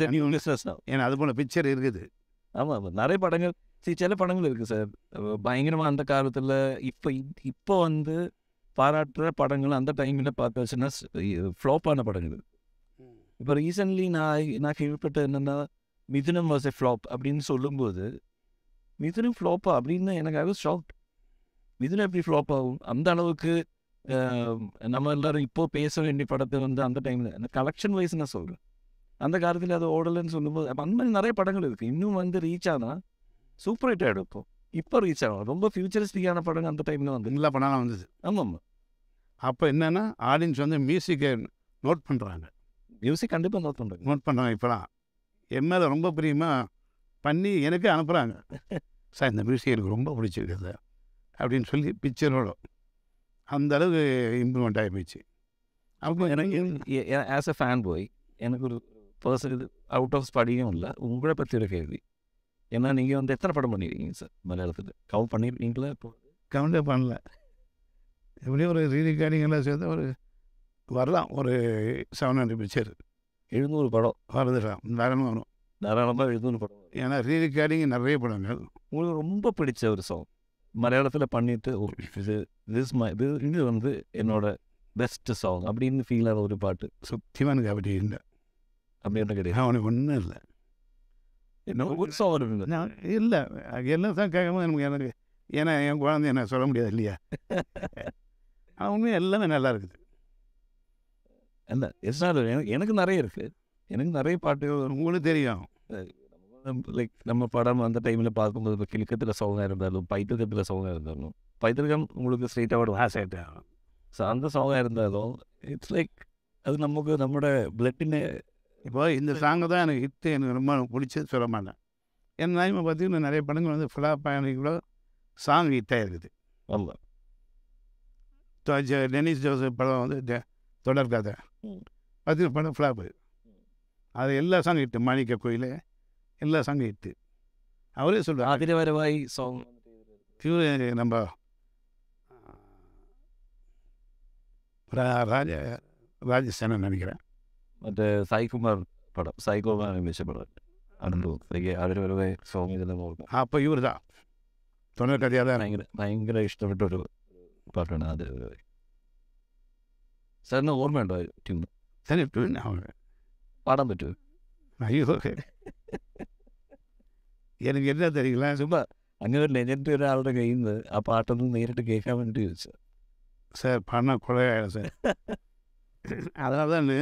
தான் ஏன்னா அது போல் பிக்சர் இருக்குது. ஆமாம் ஆமாம் நிறைய படங்கள் சில படங்கள் இருக்குது சார். பயங்கரமாக அந்த காலத்தில் இப்போ இப்போ வந்து பாராட்டுற படங்கள் அந்த டைமில் பார்த்தாச்சுன்னா ஃப்ளாப்பான படங்கள். இப்போ ரீசெண்ட்லி நான் நான் கேள்விப்பட்ட என்னென்னா மிதுனம் வாஸ் எ ஃப்ளாப் அப்படின்னு சொல்லும்போது மிதுனம் ஃப்ளாப்பா அப்படின்னு எனக்கு அது ஷாக். மிதுனம் எப்படி ஃப்ளாப் ஆகும்? அந்த அளவுக்கு நம்ம எல்லாரும் இப்போ பேச வேண்டிய படத்தை வந்து அந்த டைமில் அந்த கலெக்ஷன் வைஸ் நான் சொல்கிறேன் அந்த காலத்தில் அது ஓடலைன்னு சொல்லும்போது அப்ப அந்த மாதிரி நிறைய படங்கள் இருக்குது இன்னும் வந்து ரீச் ஆனால் சூப்பர் ஹிட் ஆகிடும் இப்போ ரீச் ஆகும் ரொம்ப ஃபியூச்சரிஸ்டிக்கான படங்கள் அந்த டைமில் வந்து எல்லா படம்லாம் வந்தது ஆமாம். அப்போ என்னென்னா ஆடியன்ஸ் வந்து மியூசிக்கை நோட் பண்ணுறாங்க மியூசிக் கண்டிப்பாக நோட் பண்ணுறாங்க நோட் பண்ணுறாங்க இப்போலாம். என் மேலே ரொம்ப பிரியமாக பண்ணி எனக்கு அனுப்புகிறாங்க சார் இந்த மியூசிக் எனக்கு ரொம்ப பிடிச்சிருக்கு சார் அப்படின்னு சொல்லி பிக்சரோட அந்த அளவுக்கு இம்ப்ரூவ்மெண்ட் ஆகி போச்சு. அப்போ எனக்கு ஆஸ் அ ஃபேன் பாய் எனக்கு ஒரு பர்சன் இது அவுட் ஆஃப் ஸ்படியும் இல்லை. உங்களை பற்றி ஒரு கேள்வி. ஏன்னா நீங்கள் வந்து எத்தனை படம் பண்ணியிருக்கீங்க சார் மலையாளத்தில்? கவுண்ட் பண்ணியிருக்கீங்களா இப்போ கவுண்டே பண்ணல. எப்படியும் ஒரு ரீரிகார்டிங் எல்லாம் சேர்த்து ஒரு வரலாம். ஒரு செவன் ஹண்ட்ரட் பிக்சர் எழுநூறு படம். வருதுலாம் தாராளமாக வரும். தாராளமாக எழுநூறு படம் ஏன்னா ரீரிகார்டிங் நிறைய படங்கள். உங்களுக்கு ரொம்ப பிடிச்ச ஒரு சாங் மலையாளத்தில் பண்ணிட்டு ஓ இது திஸ் மை இது இது வந்து என்னோட பெஸ்ட் சாங் அப்படின்னு ஃபீல் ஆகிற ஒரு பாட்டு. சுத்தியமாக எனக்கு அப்படி இல்லை. அப்படின்னு கிடையாது. அவனுக்கு ஒன்றும் இல்லை என்ன ஒரு சாங் இருக்குங்க நான் இல்லை எல்லாம் தான் கேட்கும்போது எனக்கு எனக்கு ஏன்னா என் குழந்தை என்ன சொல்ல முடியாது இல்லையா? ஆனால் உண்மையாக எல்லாமே நல்லா இருக்குது. இல்லை எஸ் எனக்கு எனக்கு நிறைய இருக்குது எனக்கு நிறைய பாட்டு உங்களுக்கு தெரியும். லைக் நம்ம படம் அந்த டைமில் பார்க்கும்போது இப்போ கிழக்கத்தில் சாங்காக இருந்தாலும் பைத்தகத்தில் சாங்காக இருந்தாலும் பைத்தகம் உங்களுக்கு ஸ்ட்ரெயிட்டாக வரும் ஆசைட்டா ஸோ அந்த சாங்காக இருந்தாலும் இட்ஸ் லைக் அது நமக்கு நம்மளோட பிளட்டினை இப்போ இந்த சாங்கை தான் எனக்கு ஹிட்டு எனக்கு ரொம்ப பிடிச்சது சொல்ல மாட்டேன் என் நாய்மை பார்த்தீங்கன்னா நிறைய படங்கள் வந்து ஃப்ளாப் ஆகிக்கூட சாங் ஹிட்டாக இருக்குது டெனிஸ் ஜோசப் படம் வந்து தொடர் கதை. பார்த்தீங்கன்னா படம் ஃப்ளாப்பு அது எல்லா சாங் ஹிட்டு மாணிக்க கோயில் எல்லா சாங் ஹிட்டு அவரே சொல்கிறார் அதில் வரவாய் சாங் நம்ம ராஜ ராஜஸ்தானன் நினைக்கிறேன். മറ്റേ സായികുമാർ പടം. സായികുമാർ മിച്ച പടം. ഭയങ്കര ഭയങ്കര ഇഷ്ടപ്പെട്ട ഒരു പാട്ടാണ് അത്. സാറിന് ഓർമ്മയുണ്ടോ ട്യൂൺ പാടാൻ പറ്റുമോ? എനിക്ക് എന്നാ തരില്ല ചുമ്മാ അങ്ങനെ ഒരു ലെജൻഡ് ഒരാളുടെ കയ്യിൽ നിന്ന് ആ പാട്ടൊന്ന് നേരിട്ട് കേൾക്കാൻ വേണ്ടി ചോദിച്ചു സാർ പാടാൻ കുറേ ആയാലും സാർ. <laughs> അതിനകത്താണ്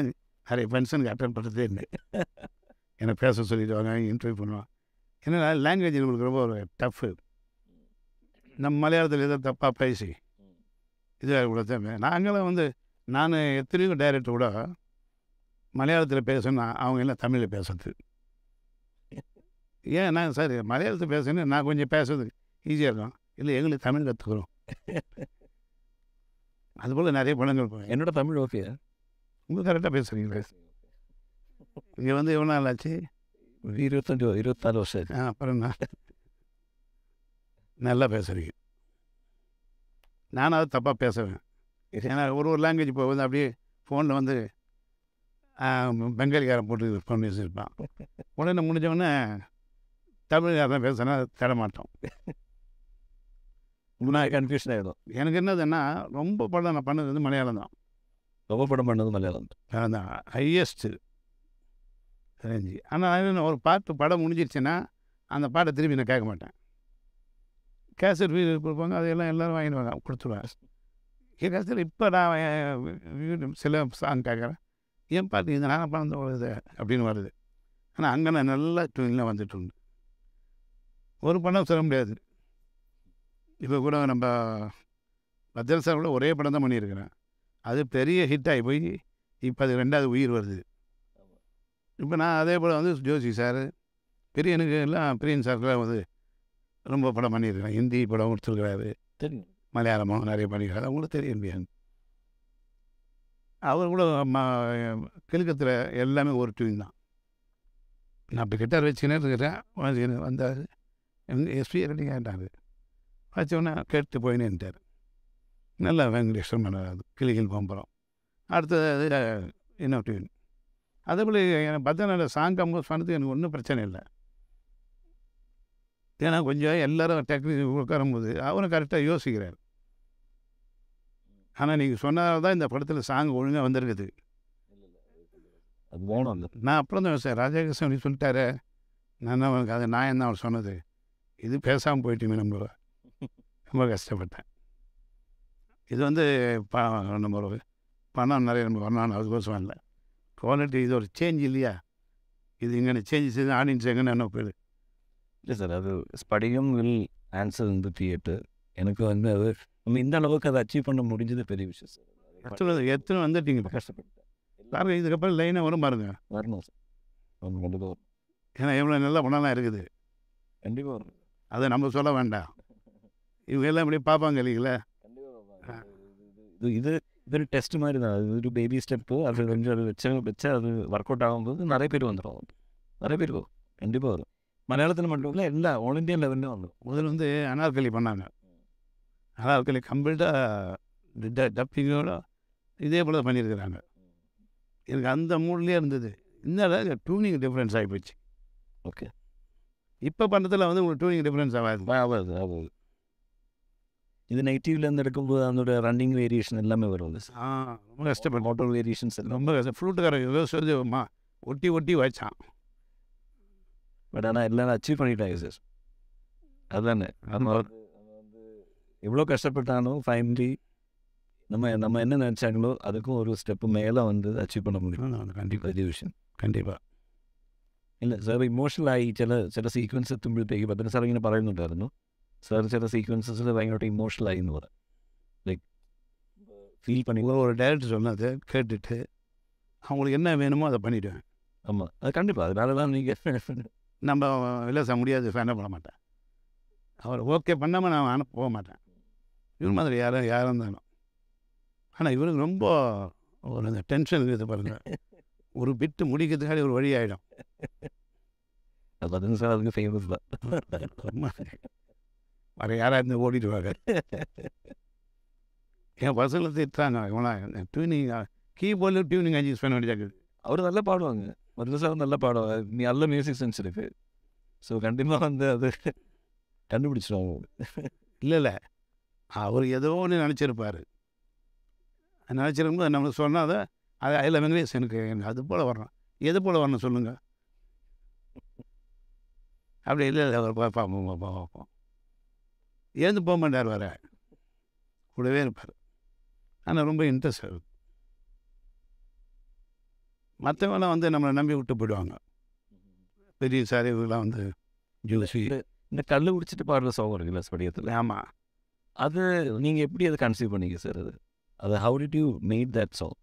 நிறைய ஃபென்ஷனுக்கு அட்டன் பண்ணுறதே இல்லை. <laughs> என்னை பேச சொல்லிவிடுவாங்க இன்டர்வியூ பண்ணுவான் ஏன்னா லாங்குவேஜ் உங்களுக்கு ரொம்ப ஒரு டஃப்பு நம்ம மலையாளத்தில் எதோ தப்பாக பேசி இதாக கூட தேவை நாங்களும் வந்து நான் எத்தனையோ டைரக்டர் கூட மலையாளத்தில் பேசணும் அவங்க எல்லாம் தமிழில் பேசுறது. ஏன் நான் சார் மலையாளத்தில் பேசணும் நான் கொஞ்சம் பேசுறது ஈஸியாக இருக்கும். இல்லை எங்களுக்கு தமிழ் கற்றுக்குறோம் <laughs> அதுபோல் நிறைய படங்கள் என்னோட தமிழ் ஓகே உங்கள் கரெக்டாக பேசுகிறீங்களே இங்கே வந்து எவ்வளோ நாள் ஆச்சு? இருபத்தஞ்சி இருபத்தாறு வருஷம் ஆ அப்புறம் நான் நல்லா பேசுகிறீங்க நானும் அது தப்பாக பேசுவேன் ஏன்னா ஒரு ஒரு லாங்குவேஜ் இப்போ அப்படியே ஃபோனில் வந்து பெங்காலிக்காரன் போட்டு ஃபோன் பேசியிருப்பான். உடனே முடிஞ்சவொடனே தமிழ்காரன் பேசுனா தரமாட்டோம் நான் கன்ஃபியூஷன் ஆகிடும் எனக்கு என்னதுன்னா ரொம்ப படம் நான் பண்ணது வந்து மலையாளம் தான் ரொம்ப പടം പണ്ടത് മലയാളം அந்த ஹையஸ்ட்டு ரேஞ்சு ஆனால் ஒரு பாட்டு படம் முடிஞ்சிருச்சுன்னா அந்த பாட்டை திருப்பி நான் கேட்க மாட்டேன் கேசட் வீடு கொடுப்பாங்க அதையெல்லாம் எல்லோரும் வாங்கிடுவாங்க கொடுத்துருவேன் என் கேசட் இப்போ நான் என் வீடு சில சாங் கேட்குறேன் என் பாட்டு இந்த நான் பணம் வருது அப்படின்னு வருது ஆனால் அங்கே நான் நல்ல டியூனில் வந்துட்டு உண்டு ஒரு படம் சொல்ல முடியாது இப்போ கூட நம்ம பத்ரல் சார் கூட ஒரே படம் தான் பண்ணியிருக்கிறேன் அது பெரிய ஹிட் ஆகி போய் இப்போ அது ரெண்டாவது உயிர் வருது. இப்போ நான் அதே போல் வந்து ஜோசி சார் பெரியனுக்கு எல்லாம் பிரியன் சார்க்கெல்லாம் வந்து ரொம்ப படம் பண்ணியிருக்கிறேன் ஹிந்தி படம் கொடுத்துருக்கிறாரு தெரியும். மலையாளமும் நிறைய பண்ணியிருக்காரு. அவங்களுக்கு தெரியும் பியான் அவர் கூட ம கிழக்கத்தில் எல்லாமே ஒரு டியூன் தான். நான் இப்போ கிட்டார் வச்சுக்கினே இருக்கிறேன். வந்து வந்தார். எஸ்பி ரெடி கேட்டார். வச்சோன்னே கேட்டு போயினேன்ட்டார். நல்லா வெங்கடேஸ்வரம் பண்ணார் கிளிகள் பம்பரம். அடுத்தது இன்னும் டியூன் அதே போல் எனக்கு பார்த்தா சாங் கம்போஸ் பண்ணது எனக்கு ஒன்றும் பிரச்சனை இல்லை. ஏன்னா கொஞ்சம் எல்லாரும் டெக்னிக் உட்காரும்போது அவரும் கரெக்டாக யோசிக்கிறார். ஆனால் நீங்கள் சொன்னதால தான் இந்த படத்தில் சாங் ஒழுங்காக வந்திருக்குது. அது நான் அப்புறம் தான் சார் ராஜாகிருஷ்ணன் அப்படி சொல்லிட்டாரு. நான் அவனுக்கு அது நான் என்ன அவர் சொன்னது? இது பேசாமல் போயிட்டுமே நம்ம. ரொம்ப கஷ்டப்பட்டேன். இது வந்து ப நம்ம ஒரு பணம் நிறைய நம்ம வரணும் அதுக்கோசம் இல்லை. குவாலிட்டி இது ஒரு சேஞ்ச் இல்லையா? இது இங்கே சேஞ்ச் செய்து ஆடியன்ஸ் எங்கே என்ன போயிடு. இல்லை சார் அது ஸ்படிகம் வில் ஆன்சர் இந்த தியேட்டர் எனக்கு வந்து அது நம்ம இந்த அளவுக்கு அதை அச்சீவ் பண்ண முடிஞ்சது பெரிய விஷயம் சார் கஷ்டம் எத்தனை வந்துட்டீங்க இப்போ? கஷ்டப்பட்டேன் பாருங்க இதுக்கப்புறம் லைனாக வரும் பாருங்க. வரணும் சார் ஒன்று கண்டிப்பாக வரும் ஏன்னா எவ்வளோ நல்ல படம்லாம் இருக்குது. கண்டிப்பாக வரும் அதை நம்ம சொல்ல வேண்டாம். இவங்க எல்லாம் இப்படி பார்ப்பாங்க இல்லைங்களா? இது இது இது டெஸ்ட் மாதிரி தான் இது ஒரு பேபி ஸ்டெப்பு அது கொஞ்சம் அது வச்சு வச்சு அது ஒர்க் அவுட் ஆகும்போது நிறைய பேர் வந்துடும் நிறைய பேர் வரும் கண்டிப்பாக வரும் மலையாளத்தில் மட்டும் இல்லை எல்லா ஆல் இண்டியா லெவலில் வந்துடும் முதல்ல வந்து அனார்கலி பண்ணாங்க அனார்கலி கம்ப்ளீட்டாக டப்பிங்கோட இதே போல் பண்ணியிருக்கிறாங்க எனக்கு அந்த மூட்லேயே இருந்தது இருந்தால டூனிங் டிஃப்ரென்ஸ் ஆகி போச்சு ஓகே இப்போ பண்ணுறதுல வந்து உங்களுக்கு டூனிங் டிஃப்ரென்ஸ் ஆகாது ஆகாது ஆகாது இது நெகட்டிவ்லேருந்து எடுக்கும்போது அதோட ரன்னிங் வேரியேஷன் எல்லாமே வரும் அது ஆ ரொம்ப கஷ்டப்பட்டேன் மோட்டர் வேரியேஷன்ஸ் எல்லாம் ரொம்ப கஷ்டம் ஃப்ளூட்டுக்காரன் ஏதோ சொல்லி மா ஒட்டி ஒட்டி வச்சான் பட் ஆனால் எல்லாம் அச்சீவ் பண்ணிட்டாங்க சார் அதுதானே நம்ம வந்து எவ்வளோ கஷ்டப்பட்டாலும் ஃபைனலி நம்ம நம்ம என்ன நினச்சாங்களோ அதுக்கும் ஒரு ஸ்டெப்பு மேலே வந்து அச்சீவ் பண்ண முடியும் கண்டிப்பாக பெரிய விஷயம் കണ്ടിപ്പാ ഇല്ല സാർ ഇമോഷണലായി ചില ചില സീക്വൻസ് എത്തുമ്പോഴത്തേക്ക് ഭദ്രൻ സാർ ഇങ്ങനെ പറയുന്നുണ്ടായിരുന്നു സാർ ചില സീക്വൻസസിൽ ഭയങ്കരമായിട്ട് ഇമോഷണലായി എന്ന് പറയാം ലൈക്ക് ഫീൽ பண்ணி ஒரு டைரக்டர் சொன்னது கேட்டுட்டு அவங்களுக்கு என்ன வேணுமோ அதை பண்ணிவிடுவேன் ஆமாம் அது கண்டிப்பாக அதனால தான் நீங்கள் நம்ம இல்லை சார் முடியாது ஃபேனாக பண்ண மாட்டேன் அவர் ஓகே பண்ணாமல் நான் அனுப்ப போக மாட்டேன் இவர் மாதிரி யாரும் யாரும் இருந்தாலும் ஆனால் இவருக்கு ரொம்ப ஒரு அந்த டென்ஷன் இருக்குது பாருங்க ஒரு பிட்டு முடிக்கிறதுக்காக ஒரு வழி ஆகிடும் <laughs> ഭദ്രൻ സാർ அதுக்கு ஃபேமஸ் தான் <laughs> வேறு யாராக இருந்து ஓடிடுவாங்க. என் பசங்களை திட்டாங்க இவனா டியூனிங் கீபோர்டில் டியூனிங் அஞ்சு பண்ண வேண்டியதாக அவர் நல்லா பாடுவாங்க. மதுரை சார் நல்லா பாடுவாங்க நீ நல்ல மியூசிக் சென்ஸ் இருக்கு. ஸோ கண்டிப்பாக வந்து அது கண்டுபிடிச்சிடும் இல்லை இல்லை. அவர் ஏதோ ஒன்று நினச்சிருப்பார். நினச்சிருக்கும்போது நம்மளுக்கு சொன்னால் அதை அது அதில் வெங்கடேஷ் எனக்கு அது போல் வரணும். எது போல் வரணும் சொல்லுங்கள் அப்படி இல்லை இல்லை. அவர் பார்ப்போம் பார்ப்போம் பார்ப்போம் ஏந்து போக மாட்டார் வர. கூடவே இருப்பார். ஆனால் ரொம்ப இன்ட்ரெஸ்ட் ஆகுது மற்றவங்களாம் வந்து நம்மளை நம்பி விட்டு போயிடுவாங்க. பெரிய சார் இவங்கெல்லாம் வந்து ஜூசி. இந்த கல் குடிச்சிட்டு பாடுற சோகம் இருக்குல்ல ஸ்படியத்தில் ஆமாம் அது நீங்கள் எப்படி அதை கன்சீவ் பண்ணீங்க சார் அது? அது how did you made that song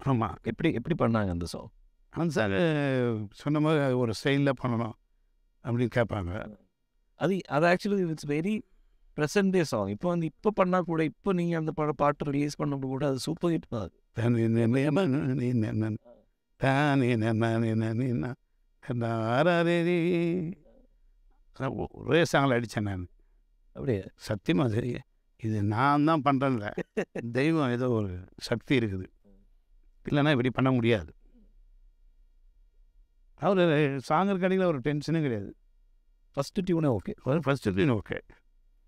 ஆமாம் எப்படி எப்படி பண்ணாங்க அந்த சாங் அந்த சார் சொன்ன மாதிரி ஒரு ஸ்டைலில் பண்ணணும் அப்படின்னு கேட்பாங்க. அது அது actually it's very present day song இப்போ வந்து இப்போ பண்ணால் கூட இப்போ நீங்கள் அந்த பட பாட்டு ரிலீஸ் பண்ண கூட அது சூப்பர் ஹிட் தான் நீ ஒரே சாங்கில் அடித்தேன் நான் அப்படியே சத்தியமாக சரி இது நான் தான் பண்ணுறேன்ல தெய்வம் ஏதோ ஒரு சக்தி இருக்குது இல்லைன்னா இப்படி பண்ண முடியாது அவர் சாங்கர் கடையில் ஒரு டென்ஷனும் கிடையாது ஃபஸ்ட்டு டியூனே ஓகே ஒரு ஃபஸ்ட்டு ஓகே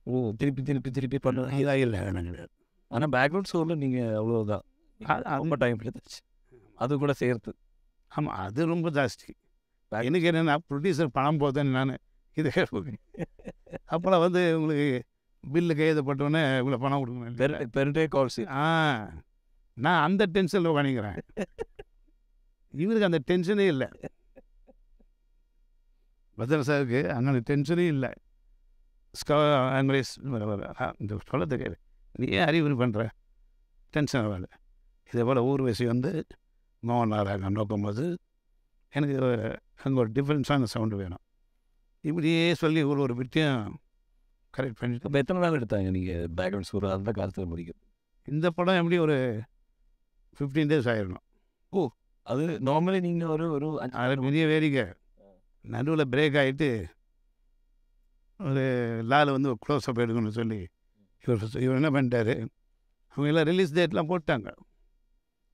ஓ திருப்பி திருப்பி திருப்பி பண்ண இதாக இல்லை கிடையாது ஆனால் பேக்ரவுண்ட் ஸ்கோரில் நீங்கள் அவ்வளோதான் ரொம்ப டைம் எடுத்துச்சு. அது கூட சேர்த்து. ஆமாம் அது ரொம்ப ஜாஸ்தி. எனக்கு என்னென்னா ப்ரொடியூசர் பணம் போதேன்னு நான் இது அப்புறம் வந்து உங்களுக்கு பில்லு கையெழுத்தப்பட்டோன்னே இவ்வளோ பணம் கொடுக்கணும் பெர் பெருடே கால்ஸ் ஆ நான் அந்த டென்ஷனில் உட்காந்துக்கிறேன் இவருக்கு அந்த டென்ஷனே இல்லை. பத்ர சாருக்கு அங்கே டென்ஷனே இல்லை ஸ்கா இங்கிலீஷ் வர வர ஆ, இந்த சொல்ல தெரியாது நீ ஏன் அறிவுரை பண்ணுற டென்ஷன் ஆகல இதே போல் ஊர்வசி வந்து மோகன் நாராயணன் நோக்கும்போது எனக்கு அங்கே ஒரு டிஃப்ரென்ஸான சவுண்டு வேணும் இப்படியே சொல்லி ஒரு ஒரு விட்டியும் கரெக்ட் பண்ணிட்டு இப்போ எத்தனை நாள் எடுத்தாங்க நீங்கள் பேக்ரவுண்ட் ஸ்கோர் அந்த காலத்தில் முடிக்கிறது இந்த படம் எப்படி ஒரு ஃபிஃப்டீன் டேஸ் ஆயிடணும் அது நார்மலி நீங்கள் ஒரு ஒரு அது பெரிய வேடிக்கை நடுவில் பிரேக் ஆகிட்டு ஒரு லால் வந்து க்ளோஸ் அப் எடுக்கணும்னு சொல்லி இவர் இவர் என்ன பண்ணிட்டாரு? அவங்க எல்லாம் ரிலீஸ் டேட்லாம் போட்டாங்க.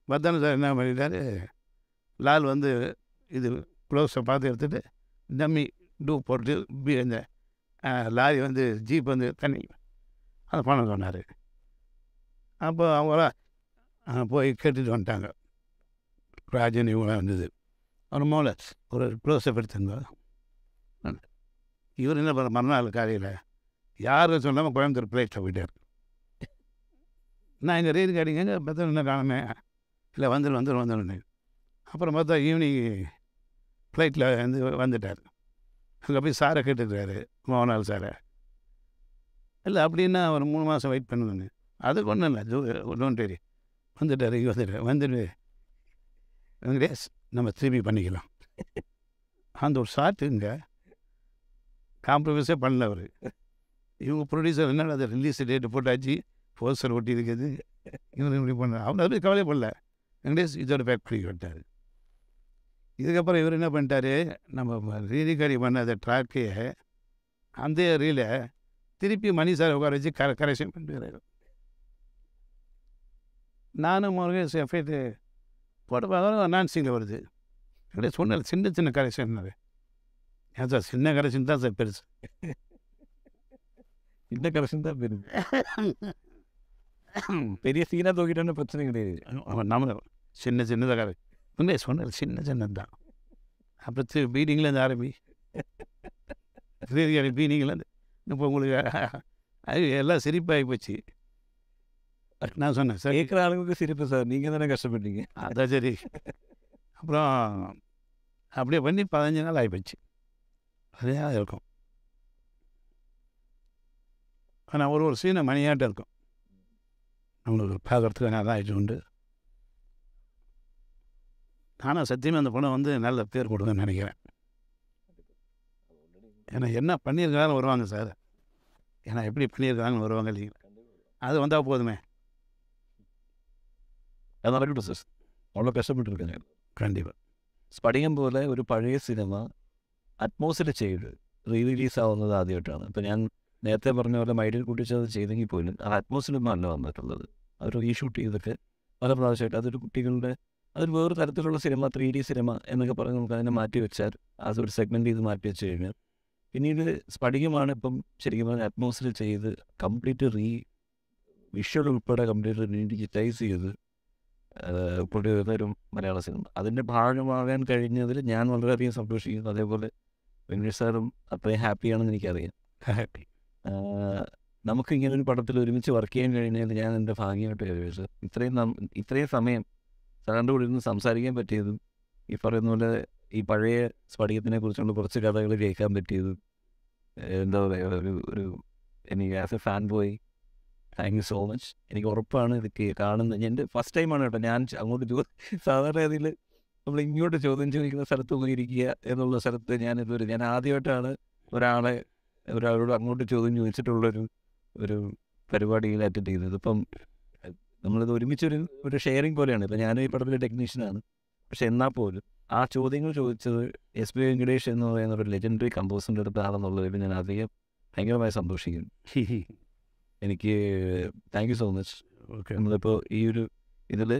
பத்தான சார் என்ன பண்ணிட்டாரு? லால் வந்து இது க்ளோஸை பார்த்து எடுத்துகிட்டு டம்மி டூ போட்டு பி இந்த ஆ, லாரி வந்து ஜீப் வந்து தண்ணி அதை பண்ண சொன்னார். அப்போ அவங்கள ஆ, போய் கேட்டுட்டு வந்துட்டாங்க. ராஜன் இவங்களாம் வந்தது அவர் மூல ஒரு க்ளோஸ்அப் எடுத்துங்க இவர் என்ன பண்ண மறுநாள் காலையில் யாரும் சொல்லாமல் கோயம்புத்தூர் பிளேட்டில் போயிட்டார். நான் எங்கள் ரீல் காடிங்க பார்த்தா என்ன காணுமே? இல்லை வந்துடும் வந்துடும் வந்துடும் அப்புறம் பார்த்தா ஈவினிங் ஃப்ளைட்டில் வந்து வந்துட்டார். அங்கே போய் சாரை கேட்டுக்கிறாரு மோகனால் சாரை இல்லை அப்படின்னா ஒரு மூணு மாதம் வெயிட் பண்ணுவேன்னு அதுக்கு ஒன்றும் இல்லை டோன்ட் வெரி வந்துட்டார் இங்கே வந்துட்டார் வந்துட்டு வெங்கடேஷ் நம்ம திரும்பி பண்ணிக்கலாம். அந்த ஒரு சாட்டுங்க காம்ப்ரமைஸே பண்ணல அவர். இவங்க ப்ரொடியூசர் என்ன அதை ரிலீஸ் டேட்டு போட்டாச்சு? போஸ்டர் ஒட்டி இருக்குது இவங்க இப்படி பண்ண அவர் அது கவலை பண்ணல வெங்கடேஷ் இதோட பேக் கட்டார் இதுக்கப்புறம் இவர் என்ன பண்ணிட்டாரு? நம்ம ரீரிகாரி பண்ண அந்த ட்ராக்கே அந்த ரீலை திருப்பி மணி சார் உட்கார வச்சு கர கரெக்ஷன் பண்ணிட்டு நானும் முருகேஷ் எஃப்ஐட்டு போட்டு பார்த்தா நான்சிங்கில் வருது. அப்படியே சொன்னார் சின்ன சின்ன கரெக்ஷன் ஏன் சார் சின்ன கரெக்ஷன் தான் சார் பெருசு இந்த கரெக்ஷன் தான் பெரிய பெரிய சீனாக தூக்கிட்டோன்னு பிரச்சனை கிடையாது அவன் நம்ம சின்ன சின்னதாக கரை உண்மையை சொன்னது சின்ன சின்னது தான் அப்புறம் திரு பீடிங்லேருந்து ஆரம்பி திருப்பி பீடிங்லேருந்து இப்போ உங்களுக்கு அது எல்லாம் சிரிப்பாகி போச்சு நான் சொன்னேன் சரி கேட்குற அளவுக்கு சிரிப்பு சார் நீங்கள் தானே கஷ்டப்பட்டீங்க அதான் சரி அப்புறம் அப்படியே பண்ணி பதினஞ்சு நாள் ஆகிப்போச்சு நிறையா இருக்கும். ஆனால் ஒரு ஒரு சீனை மணியாட்டம் இருக்கும். நம்மளுக்கு பார்க்குறதுக்கு நான் தான் உண்டு. நானும் சத்தியமே அந்த பொண்ணை வந்து நல்ல பேர் கொடுக்குன்னு நினைக்கிறேன். ஏன்னா என்ன பண்ணியிருக்காங்க வருவாங்க சார். ஏன்னா எப்படி பண்ணியிருக்காங்கன்னு வருவாங்க இல்லைங்களா? அது வந்தால் போதுமே. அதான் இருக்கட்டும் சார் அவ்வளோ கஷ்டப்பட்டுருக்கேன் கண்டிப்பாக கண்டிப்பாக படிக்கும்போதில் ஒரு பழைய சினிமா അറ്റ്മോസ്ഫിയർ ചെയ്ത് റീ റിലീസ് ആവുന്നത് ആദ്യമായിട്ടാണ്. ഇപ്പം ഞാൻ നേരത്തെ പറഞ്ഞ പോലെ മൈഡിൽ കൂട്ടിച്ചത് ചെയ്തെങ്കിൽ പോലും ആ അറ്റ്മോസ്ഫിയർ അല്ല വന്നിട്ടുള്ളത്. അവർ റീഷൂട്ട് ചെയ്തൊക്കെ പല പ്രാവശ്യമായിട്ട് അതൊരു കുട്ടികളുടെ അതൊരു വേറൊരു തരത്തിലുള്ള സിനിമ ത്രീ ഡി സിനിമ എന്നൊക്കെ പറഞ്ഞ് നമുക്ക് അതിനെ മാറ്റി വെച്ചാൽ അത് ഒരു സെഗ്മെന്റ് ചെയ്ത് മാറ്റി വെച്ച് കഴിഞ്ഞാൽ പിന്നീട് സ്പടികമാണ് ഇപ്പം ശരിക്കും പറഞ്ഞാൽ അറ്റ്മോസ്ഫിയർ ചെയ്ത് കംപ്ലീറ്റ് റീ വിഷ്വൽ ഉൾപ്പെടെ കംപ്ലീറ്റ് ഡിജിറ്റൈസ് ചെയ്ത് കൊണ്ടുവരുന്ന ഒരു മലയാള സിനിമ. അതിന്റെ ഭാഗമാകാൻ കഴിഞ്ഞതിൽ ഞാൻ വളരെയധികം സന്തോഷിക്കുന്നു. അതേപോലെ വെങ്കടേഷ് സാറും അത്രയും ഹാപ്പിയാണെന്ന് എനിക്കറിയാം. ഹാപ്പി. നമുക്ക് ഇങ്ങനെ ഒരു പടത്തിൽ ഒരുമിച്ച് വർക്ക് ചെയ്യാൻ കഴിഞ്ഞാൽ ഞാൻ എന്റെ ഭാഗ്യമായിട്ട് കരുതുന്നത് ഇത്രയും നം- ഇത്രയും സമയം സാറിന്റെ കൂടെ ഇരുന്ന് സംസാരിക്കാൻ പറ്റിയതും ഈ പറയുന്ന പോലെ ഈ പഴയ സ്ഫടികത്തിനെ കുറിച്ചുള്ള കുറച്ച് കഥകൾ കേൾക്കാൻ പറ്റിയതും എന്താ പറയുക ഒരു ഒരു എനിക്ക് as a fan boy thank you so much എനിക്ക് ഉറപ്പാണ് ഇത് കാണുന്നത്. എന്റെ ഫസ്റ്റ് ടൈമാണ് കേട്ടോ ഞാൻ അങ്ങോട്ട് സാധാരണ ഇതിൽ നമ്മൾ ഇങ്ങോട്ട് ചോദ്യം ചോദിക്കുന്ന സ്ഥലത്ത് പോയിരിക്കുക എന്നുള്ള സ്ഥലത്ത് ഞാൻ ഇതുവരെ ഞാൻ ആദ്യമായിട്ടാണ് ഒരാളെ ഒരാളോട് അങ്ങോട്ട് ചോദ്യം ചോദിച്ചിട്ടുള്ളൊരു ഒരു പരിപാടിയിൽ അറ്റൻഡ് ചെയ്തത് ഇപ്പം നമ്മളിത് ഒരുമിച്ചൊരു ഒരു ഷെയറിങ് പോലെയാണ്. ഇപ്പം ഞാൻ ഈ പടത്തിലെ ടെക്നീഷ്യനാണ് പക്ഷെ എന്നാൽ പോലും ആ ചോദ്യങ്ങൾ ചോദിച്ചത് എസ് പി വെങ്കടേഷ് എന്ന് പറയുന്ന ഒരു ലെജൻഡറി കമ്പോസറിന്റെ അടുത്താണെന്നുള്ളതിൽ ഞാൻ അധികം ഭയങ്കരമായി സന്തോഷിക്കുന്നു. എനിക്ക് thank you so much okay നമ്മളിപ്പോൾ ഈ ഒരു ഇതിൽ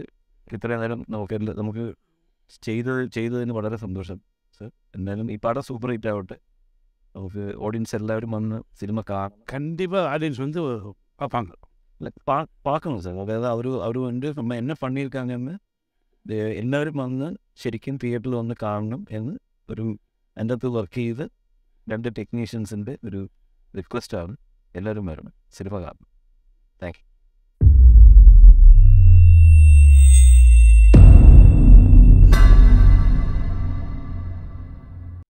ഇത്രയും നേരം നമുക്ക് നമുക്ക് ചെയ്തത് ചെയ്തതിന് വളരെ സന്തോഷം സർ എന്തായാലും ഈ പടം സൂപ്പർ ഹിറ്റ് ആവട്ടെ നമുക്ക് ഓഡിയൻസ് எல்லாரும் വന്ന് സിനിമ കാണണം கண்டிப்பாக ஆடியன்ஸ் வந்து பார்ப்பாங்க இல்லை பா பார்க்கணும் சார் அதாவது அவர் அவர் வந்து நம்ம என்ன பண்ணியிருக்காங்கன்னு ഇത് എല്ലാവരും വന്ന് ശരിക്കും തിയേറ്ററിൽ വന്ന് കാണണം എന്ന് ഒരു എൻ്റെ അകത്ത് വർക്ക് ചെയ്ത് രണ്ട് ടെക്നീഷ്യൻസിൻ്റെ ഒരു റിക്വസ്റ്റാണ് എല്ലാവരും വരണം സിനിമ കാണണം താങ്ക് യു